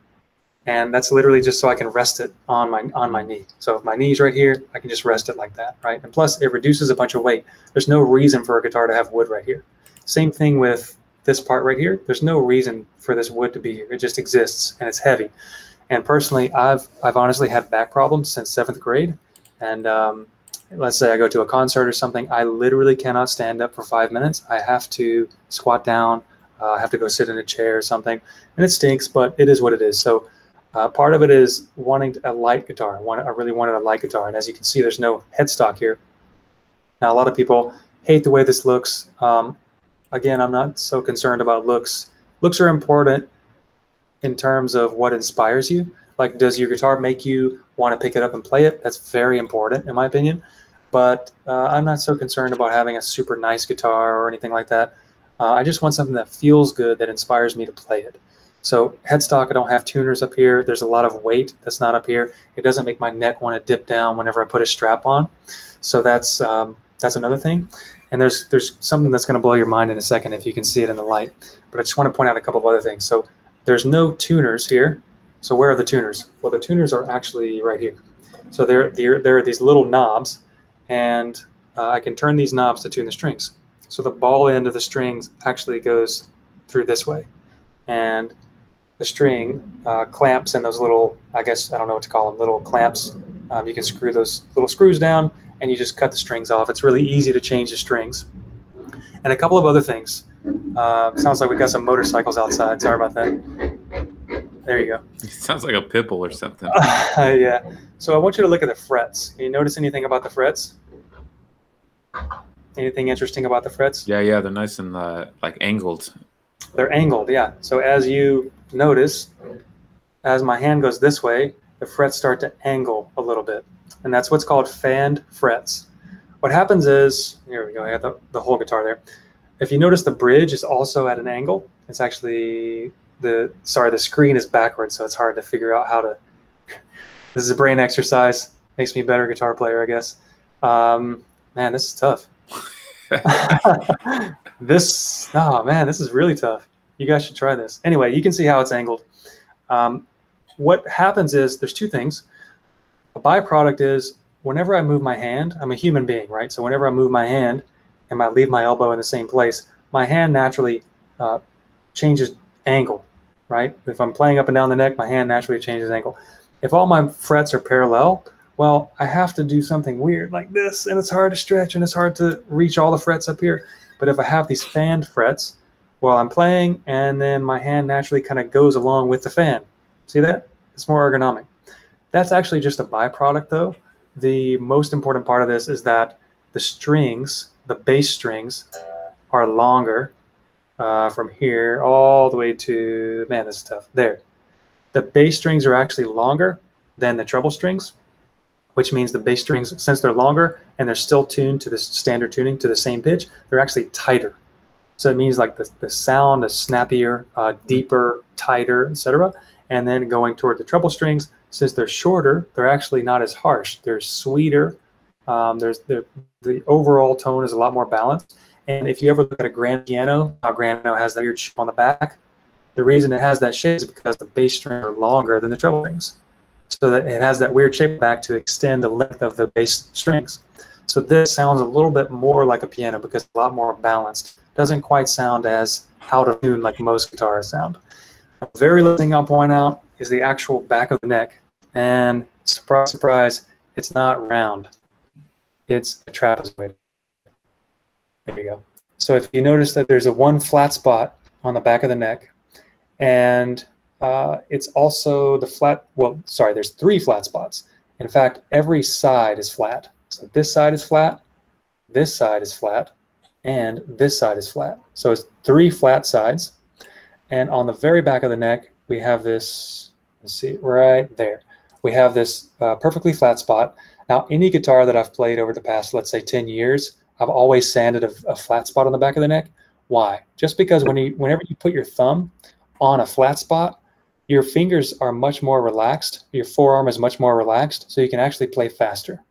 B: and that's literally just so I can rest it on my on my knee. So if my knee's right here, I can just rest it like that, right? And plus, it reduces a bunch of weight. There's no reason for a guitar to have wood right here. Same thing with this part right here. There's no reason for this wood to be here. It just exists, and it's heavy. And personally, I've I've honestly had back problems since seventh grade, and um, let's say I go to a concert or something, I literally cannot stand up for five minutes. I have to squat down. Uh, I have to go sit in a chair or something, and it stinks, but it is what it is. So uh, part of it is wanting a light guitar. I, want, I really wanted a light guitar. And as you can see, there's no headstock here. Now, a lot of people hate the way this looks. Um, again, I'm not so concerned about looks. Looks are important in terms of what inspires you. Like, does your guitar make you want to pick it up and play it? That's very important, in my opinion. But uh, I'm not so concerned about having a super nice guitar or anything like that. Uh, I just want something that feels good, that inspires me to play it. So headstock, I don't have tuners up here. There's a lot of weight that's not up here. It doesn't make my neck want to dip down whenever I put a strap on. So that's um, that's another thing. And there's there's something that's going to blow your mind in a second if you can see it in the light. But I just want to point out a couple of other things. So there's no tuners here. So where are the tuners? Well, the tuners are actually right here. So there, there, there are these little knobs, and uh, I can turn these knobs to tune the strings. So the ball end of the strings actually goes through this way. And the string uh, clamps and those little, I guess, I don't know what to call them, little clamps. Um, you can screw those little screws down and you just cut the strings off. It's really easy to change the strings. And a couple of other things. Uh, sounds like we've got some motorcycles outside. Sorry about that. There you go.
A: It sounds like a pipple or something.
B: Uh, yeah. So I want you to look at the frets. Can you notice anything about the frets? Anything interesting about the frets?
A: Yeah, yeah, they're nice and uh, like angled.
B: They're angled, yeah. So as you notice, as my hand goes this way, the frets start to angle a little bit. And that's what's called fanned frets. What happens is, here we go, I got the, the whole guitar there. If you notice the bridge is also at an angle, it's actually the, sorry, the screen is backwards, so it's hard to figure out how to, this is a brain exercise. Makes me a better guitar player, I guess. Um, man, this is tough. this, oh man, this is really tough. You guys should try this. Anyway, you can see how it's angled. Um, what happens is there's two things. A byproduct is whenever I move my hand, I'm a human being, right? So whenever I move my hand and I leave my elbow in the same place, my hand naturally uh, changes angle, right? If I'm playing up and down the neck, my hand naturally changes angle. If all my frets are parallel, well, I have to do something weird like this, and it's hard to stretch and it's hard to reach all the frets up here. But if I have these fanned frets, while I'm playing, and then my hand naturally kind of goes along with the fan. See that? It's more ergonomic. That's actually just a byproduct, though. The most important part of this is that the strings, the bass strings, are longer uh, from here all the way to, man, this is tough, there. The bass strings are actually longer than the treble strings, which means the bass strings, since they're longer and they're still tuned to the standard tuning to the same pitch, they're actually tighter. So it means like the, the sound is snappier, uh, deeper, tighter, etc. And then going toward the treble strings, since they're shorter, they're actually not as harsh. They're sweeter. Um, there's the, the overall tone is a lot more balanced. And if you ever look at a grand piano, how grand piano has that weird shape on the back, the reason it has that shape is because the bass strings are longer than the treble strings. So that it has that weird shape back to extend the length of the bass strings. So this sounds a little bit more like a piano because it's a lot more balanced. Doesn't quite sound as out of tune like most guitars sound. A very thing I'll point out is the actual back of the neck. And surprise, surprise, it's not round. It's a trapezoid. There you go. So if you notice that there's a one flat spot on the back of the neck, and uh, it's also the flat, well, sorry, there's three flat spots. In fact, every side is flat. So this side is flat, this side is flat, and this side is flat. So it's three flat sides. And on the very back of the neck, we have this, let's see, right there. We have this uh, perfectly flat spot. Now, any guitar that I've played over the past, let's say 10 years, I've always sanded a, a flat spot on the back of the neck. Why? Just because when you, whenever you put your thumb on a flat spot, your fingers are much more relaxed. Your forearm is much more relaxed, so you can actually play faster.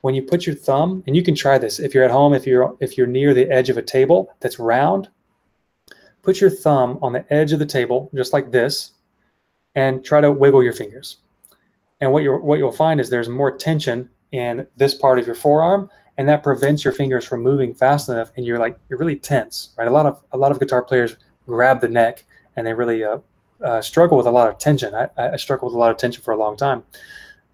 B: When you put your thumb, and you can try this if you're at home, if you're if you're near the edge of a table that's round, put your thumb on the edge of the table, just like this, and try to wiggle your fingers. And what you what you'll find is there's more tension in this part of your forearm, and that prevents your fingers from moving fast enough, and you're like you're really tense, right? A lot of a lot of guitar players grab the neck and they really uh, uh, struggle with a lot of tension. I, I struggle with a lot of tension for a long time.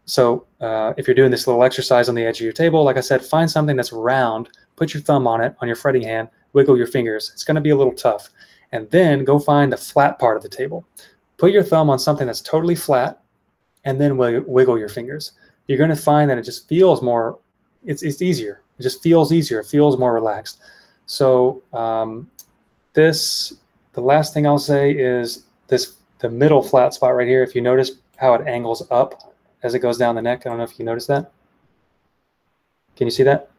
B: So uh, if you're doing this little exercise on the edge of your table, like I said, find something that's round, put your thumb on it on your fretting hand, wiggle your fingers. It's going to be a little tough. And then go find the flat part of the table. Put your thumb on something that's totally flat, and then wiggle your fingers. You're going to find that it just feels more. It's it's easier. It just feels easier. It feels more relaxed. So um, this, the last thing I'll say is this the middle flat spot right here. If you notice how it angles up as it goes down the neck. I don't know if you notice that. Can you see that?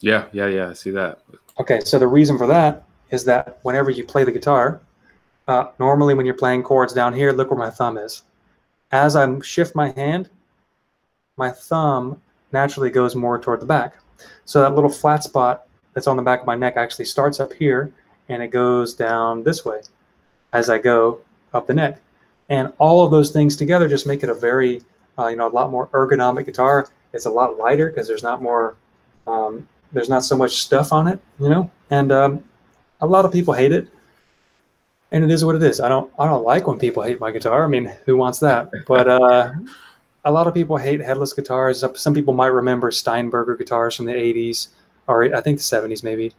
A: Yeah, yeah, yeah. I see that.
B: Okay, so the reason for that is that whenever you play the guitar, uh, normally when you're playing chords down here, look where my thumb is. As I shift my hand, my thumb naturally goes more toward the back. So that little flat spot that's on the back of my neck actually starts up here and it goes down this way as I go up the neck. And all of those things together just make it a very, uh, you know, a lot more ergonomic guitar. It's a lot lighter because there's not more, um, there's not so much stuff on it, you know. And um, a lot of people hate it, and it is what it is. I don't, I don't like when people hate my guitar. I mean, who wants that? But uh, a lot of people hate headless guitars. Some people might remember Steinberger guitars from the '80s, or I think the '70s maybe.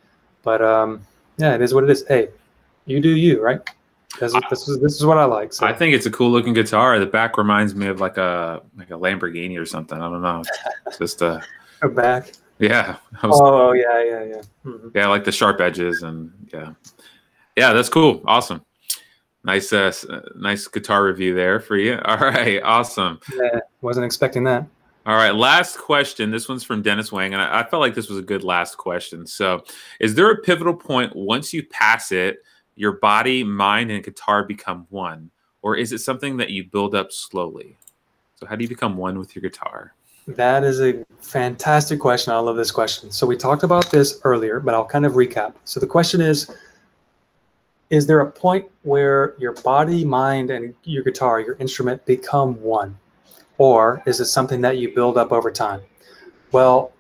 B: But um, yeah, it is what it is. Hey, you do you, right? This is, this is this is what I like.
A: So. I think it's a cool looking guitar. The back reminds me of like a like a Lamborghini or something. I don't know. It's just a
B: a back.
A: Yeah.
B: Was, oh yeah, yeah, yeah.
A: Mm-hmm. Yeah, I like the sharp edges and yeah, yeah. That's cool. Awesome. Nice, uh, nice guitar review there for you. All right, awesome.
B: Yeah, wasn't expecting that.
A: All right, last question. This one's from Dennis Wang, and I, I felt like this was a good last question. So, is there a pivotal point once you pass it? your body, mind, and guitar become one? Or is it something that you build up slowly? So, how do you become one with your guitar?
B: That is a fantastic question. I love this question. So, we talked about this earlier, but I'll kind of recap. So, the question is Is there a point where your body, mind, and your guitar, your instrument, become one? Or is it something that you build up over time? Well,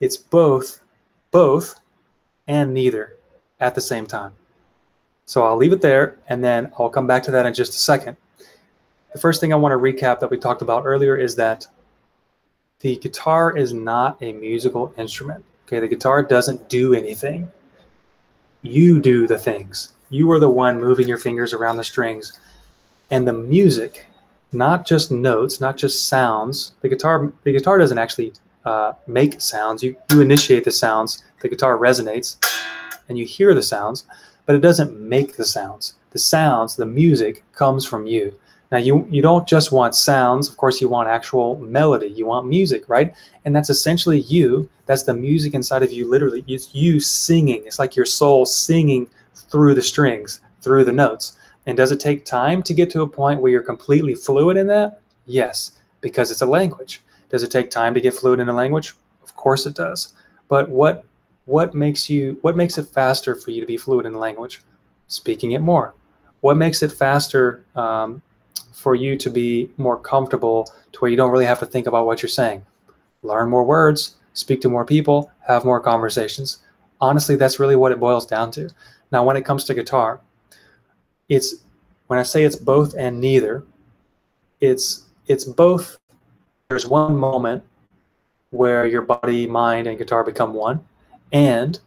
B: it's both, both, and neither at the same time. So I'll leave it there and then I'll come back to that in just a second. The first thing I want to recap that we talked about earlier is that the guitar is not a musical instrument. Okay, the guitar doesn't do anything. You do the things. You are the one moving your fingers around the strings. And the music, not just notes, not just sounds. The guitar, the guitar doesn't actually uh, make sounds. You, you initiate the sounds. The guitar resonates, and you hear the sounds but it doesn't make the sounds. The sounds, the music comes from you. Now you you don't just want sounds, of course you want actual melody. You want music, right? And that's essentially you. That's the music inside of you literally. It's you singing. It's like your soul singing through the strings, through the notes. And does it take time to get to a point where you're completely fluid in that? Yes, because it's a language. Does it take time to get fluid in a language? Of course it does. But what what makes you what makes it faster for you to be fluid in language speaking it more what makes it faster um, for you to be more comfortable to where you don't really have to think about what you're saying learn more words, speak to more people, have more conversations. Honestly, that's really what it boils down to. Now, when it comes to guitar, it's when I say it's both and neither, it's it's both. There's one moment where your body, mind, and guitar become one, and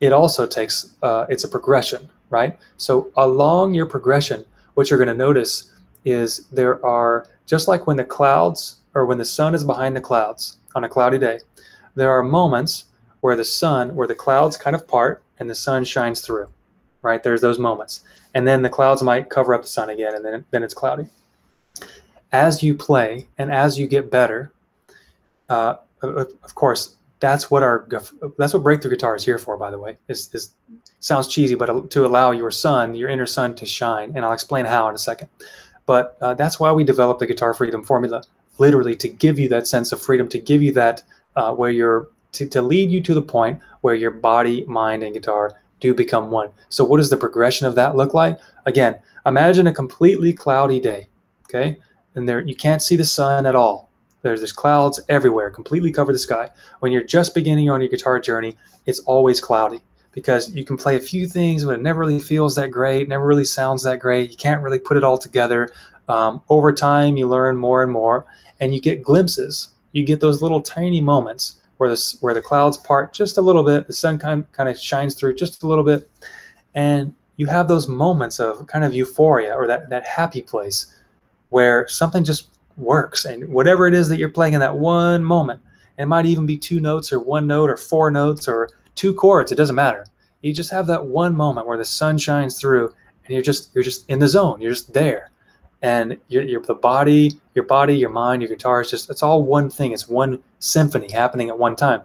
B: it also takes uh, it's a progression, right? So along your progression, what you're going to notice is there are just like when the clouds or when the sun is behind the clouds on a cloudy day, there are moments where the sun, where the clouds kind of part and the sun shines through, right? There's those moments. And then the clouds might cover up the sun again and then, then it's cloudy. As you play and as you get better, uh, of course, that's what our that's what breakthrough guitar is here for. By the way, is is sounds cheesy, but to allow your sun, your inner sun, to shine, and I'll explain how in a second. But uh, that's why we developed the Guitar Freedom formula, literally to give you that sense of freedom, to give you that uh, where you're to, to lead you to the point where your body, mind, and guitar do become one. So what does the progression of that look like? Again, imagine a completely cloudy day, okay? And there you can't see the sun at all. There's, there's clouds everywhere, completely cover the sky. When you're just beginning on your guitar journey, it's always cloudy because you can play a few things, but it never really feels that great, never really sounds that great. You can't really put it all together. Um, over time, you learn more and more, and you get glimpses. You get those little tiny moments where the where the clouds part just a little bit, the sun kind kind of shines through just a little bit, and you have those moments of kind of euphoria or that that happy place where something just works, and whatever it is that you're playing in that one moment, it might even be two notes or one note or four notes or two chords, it doesn't matter. You just have that one moment where the sun shines through and you're just you're just in the zone. You're just there. And you're, you're the body, your body, your mind, your guitar is just it's all one thing. It's one symphony happening at one time.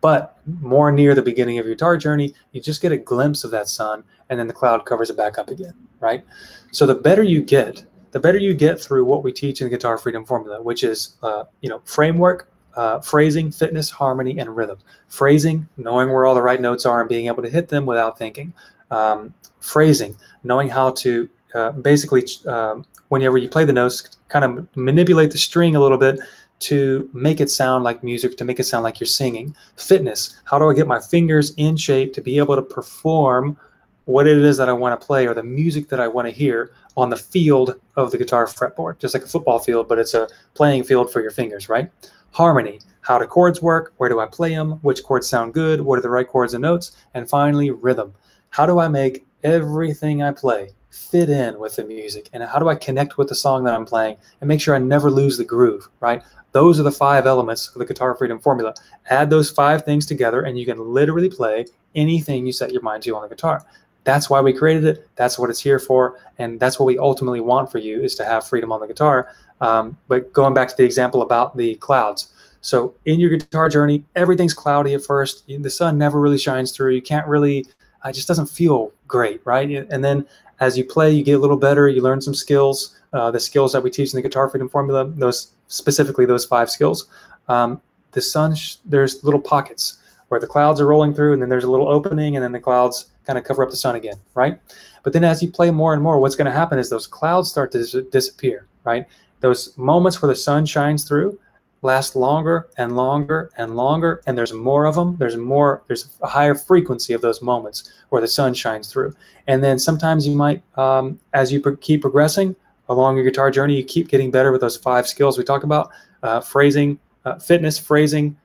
B: But more near the beginning of your guitar journey, you just get a glimpse of that sun and then the cloud covers it back up again, right? So the better you get, the better you get through what we teach in the Guitar Freedom Formula, which is, uh, you know, framework, uh, phrasing, fitness, harmony, and rhythm. Phrasing, knowing where all the right notes are and being able to hit them without thinking. Um, phrasing, knowing how to uh, basically, um, whenever you play the notes, kind of manipulate the string a little bit to make it sound like music, to make it sound like you're singing. Fitness, how do I get my fingers in shape to be able to perform what it is that I want to play or the music that I want to hear on the field of the guitar fretboard, just like a football field, but it's a playing field for your fingers, right? Harmony, how do chords work, where do I play them, which chords sound good, what are the right chords and notes, and finally rhythm. How do I make everything I play fit in with the music, and how do I connect with the song that I'm playing and make sure I never lose the groove, right? Those are the five elements of the Guitar Freedom formula. Add those five things together, and you can literally play anything you set your mind to on the guitar. That's why we created it. That's what it's here for, and that's what we ultimately want for you is to have freedom on the guitar um, but going back to the example about the clouds. So in your guitar journey, everything's cloudy at first. The sun never really shines through. You can't really, it just doesn't feel great, right? And then as you play, you get a little better. You learn some skills, uh, the skills that we teach in the Guitar Freedom Formula, those specifically those five skills. Um, the sun, there's little pockets where the clouds are rolling through, and then there's a little opening, and then the clouds kind of cover up the sun again, right? But then as you play more and more, what's going to happen is those clouds start to dis disappear, right? those moments where the sun shines through last longer and longer and longer and there's more of them there's more there's a higher frequency of those moments where the sun shines through and then sometimes you might um, as you pro keep progressing along your guitar journey you keep getting better with those five skills we talk about uh, phrasing uh, fitness phrasing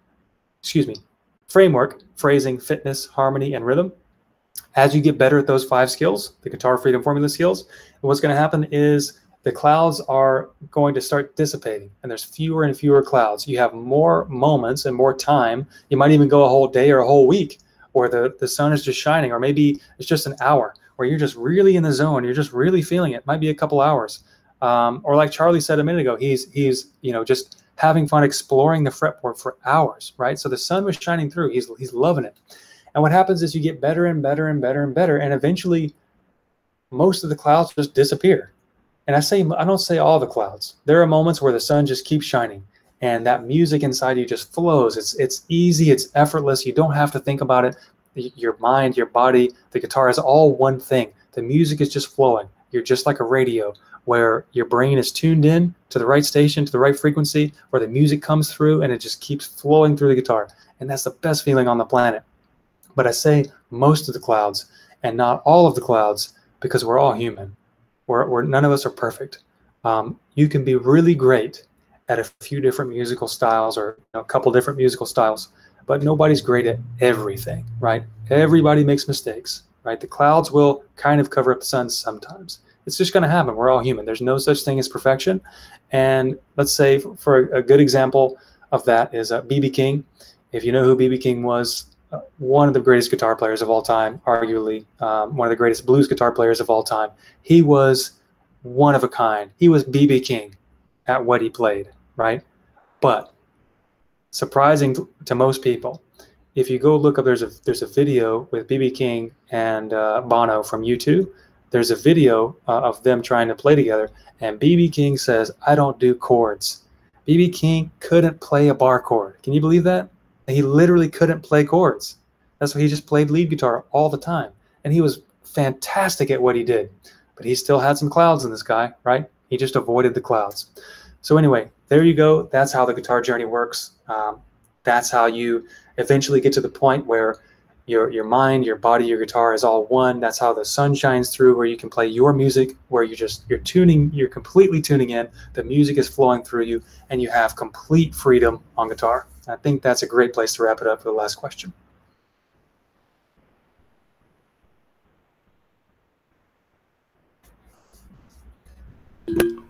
B: excuse me framework phrasing fitness harmony and rhythm as you get better at those five skills the guitar freedom formula skills what's going to happen is the clouds are going to start dissipating and there's fewer and fewer clouds. You have more moments and more time. You might even go a whole day or a whole week where the, the sun is just shining, or maybe it's just an hour where you're just really in the zone. You're just really feeling it. might be a couple hours. Um, or like Charlie said a minute ago, he's, he's, you know, just having fun exploring the fretboard for hours, right? So the sun was shining through. He's, he's loving it. And what happens is you get better and better and better and better. And eventually most of the clouds just disappear and I say I don't say all the clouds. There are moments where the sun just keeps shining and that music inside you just flows. It's it's easy, it's effortless. You don't have to think about it. Your mind, your body, the guitar is all one thing. The music is just flowing. You're just like a radio where your brain is tuned in to the right station, to the right frequency, where the music comes through and it just keeps flowing through the guitar. And that's the best feeling on the planet. But I say most of the clouds and not all of the clouds because we're all human. We're, we're none of us are perfect. Um, you can be really great at a few different musical styles or you know, a couple different musical styles, but nobody's great at everything, right? Everybody makes mistakes, right? The clouds will kind of cover up the sun sometimes. It's just going to happen. We're all human. There's no such thing as perfection. And let's say, for a, good example of that is BB uh, King. If you know who BB King was, one of the greatest guitar players of all time, arguably um, one of the greatest blues guitar players of all time. He was one of a kind. He was BB King at what he played, right? But surprising to most people, if you go look up, there's a there's a video with BB King and uh, Bono from U2. There's a video uh, of them trying to play together, and BB King says, "I don't do chords." BB King couldn't play a bar chord. Can you believe that? He literally couldn't play chords. That's why he just played lead guitar all the time, and he was fantastic at what he did. But he still had some clouds in this guy, right? He just avoided the clouds. So anyway, there you go. That's how the guitar journey works. Um, that's how you eventually get to the point where your your mind, your body, your guitar is all one. That's how the sun shines through, where you can play your music, where you're just you're tuning, you're completely tuning in. The music is flowing through you, and you have complete freedom on guitar. I think that's a great place to wrap it up for the last question.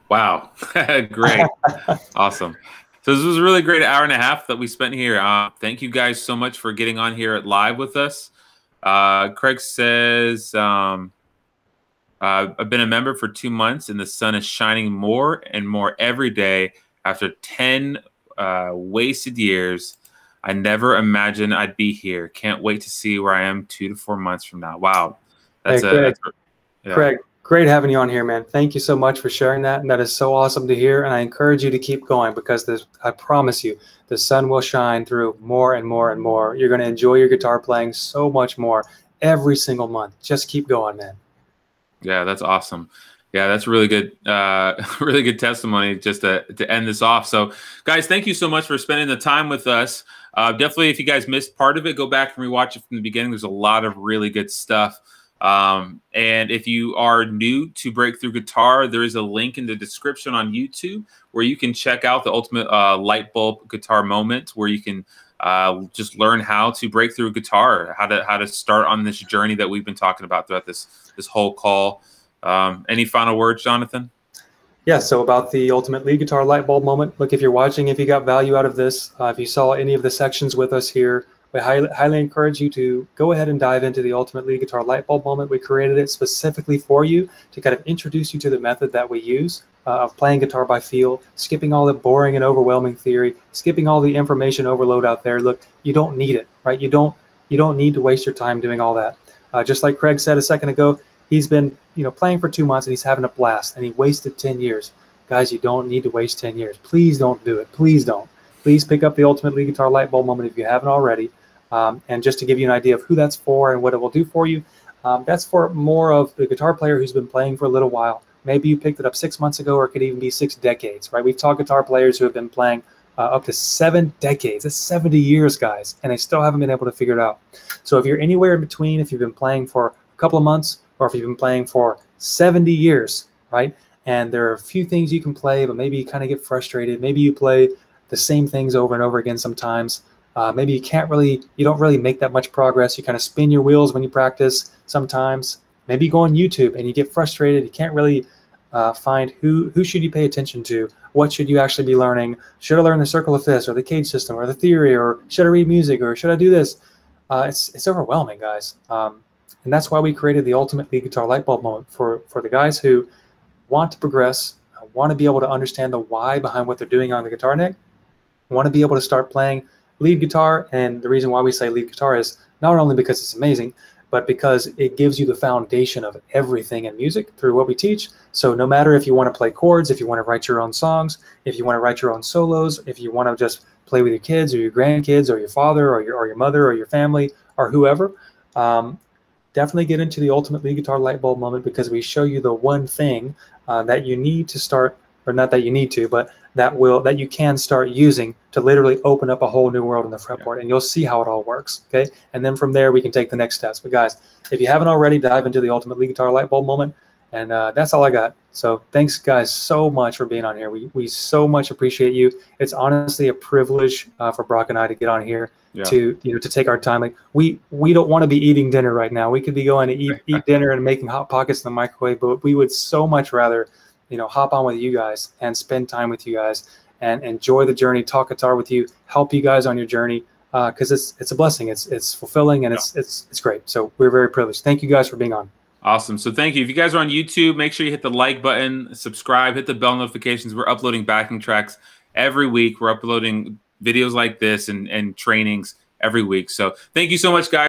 A: Wow, great, awesome. So this was a really great hour and a half that we spent here. Uh, thank you guys so much for getting on here at live with us. Uh, Craig says, um, uh, I've been a member for two months and the sun is shining more and more every day after 10 uh, wasted years. I never imagined I'd be here. Can't wait to see where I am two to four months from now. Wow.
B: That's hey, a, Craig, that's a, yeah. Craig, Great having you on here, man. Thank you so much for sharing that. And that is so awesome to hear. And I encourage you to keep going because this, I promise you, the sun will shine through more and more and more. You're going to enjoy your guitar playing so much more every single month. Just keep going, man.
A: Yeah, that's awesome. Yeah, that's really good, uh, really good testimony just to, to end this off. So, guys, thank you so much for spending the time with us. Uh, definitely, if you guys missed part of it, go back and rewatch it from the beginning. There's a lot of really good stuff. Um, and if you are new to Breakthrough Guitar, there is a link in the description on YouTube where you can check out the ultimate uh, light bulb guitar moment, where you can uh, just learn how to break through guitar, how to how to start on this journey that we've been talking about throughout this this whole call. Um, any final words, Jonathan?
B: Yeah, so about the ultimate lead guitar light bulb moment. Look, if you're watching, if you got value out of this, uh, if you saw any of the sections with us here, we highly, highly encourage you to go ahead and dive into the Ultimate Lead Guitar Light Bulb moment. We created it specifically for you to kind of introduce you to the method that we use uh, of playing guitar by feel, skipping all the boring and overwhelming theory, skipping all the information overload out there. Look, you don't need it, right? You don't you don't need to waste your time doing all that. Uh, just like Craig said a second ago, he's been you know playing for two months and he's having a blast, and he wasted 10 years. Guys, you don't need to waste 10 years. Please don't do it. Please don't. Please pick up the Ultimate Lead Guitar Light Bulb moment if you haven't already. Um, and just to give you an idea of who that's for and what it will do for you, um, that's for more of the guitar player who's been playing for a little while. Maybe you picked it up six months ago, or it could even be six decades, right? We've talked guitar players who have been playing uh, up to seven decades. That's 70 years, guys, and they still haven't been able to figure it out. So if you're anywhere in between, if you've been playing for a couple of months, or if you've been playing for 70 years, right? And there are a few things you can play, but maybe you kind of get frustrated. Maybe you play the same things over and over again sometimes. Uh, maybe you can't really, you don't really make that much progress. You kind of spin your wheels when you practice sometimes. Maybe you go on YouTube and you get frustrated. You can't really uh, find who who should you pay attention to. What should you actually be learning? Should I learn the circle of fifths or the CAGED system or the theory or should I read music or should I do this? Uh, it's it's overwhelming, guys. Um, and that's why we created the ultimate lead guitar light bulb moment for for the guys who want to progress, want to be able to understand the why behind what they're doing on the guitar neck, want to be able to start playing lead guitar. And the reason why we say lead guitar is not only because it's amazing, but because it gives you the foundation of everything in music through what we teach. So no matter if you want to play chords, if you want to write your own songs, if you want to write your own solos, if you want to just play with your kids or your grandkids or your father or your, or your mother or your family or whoever, um, definitely get into the ultimate lead guitar light bulb moment because we show you the one thing uh, that you need to start or not that you need to but that will that you can start using to literally open up a whole new world in the fretboard yeah. and you'll see how it all works okay? And then from there we can take the next steps. But guys if you haven't already dive into the ultimate lead guitar light bulb moment and uh, that's all i got. So thanks guys so much for being on here. We, we so much appreciate you. It's honestly a privilege uh, for brock and i to get on here yeah. to you know to take our time like we we don't want to be eating dinner right now we could be going to eat eat dinner and making hot pockets in the microwave but we would so much rather you know hop on with you guys and spend time with you guys and enjoy the journey talk guitar with you help you guys on your journey because uh, it's it's a blessing it's it's fulfilling and yeah. it's it's it's great so we're very privileged thank you guys for being on
A: Awesome. So thank you. If you guys are on YouTube, make sure you hit the like button, subscribe, hit the bell notifications. We're uploading backing tracks every week. We're uploading videos like this and, and trainings every week. So thank you so much, guys.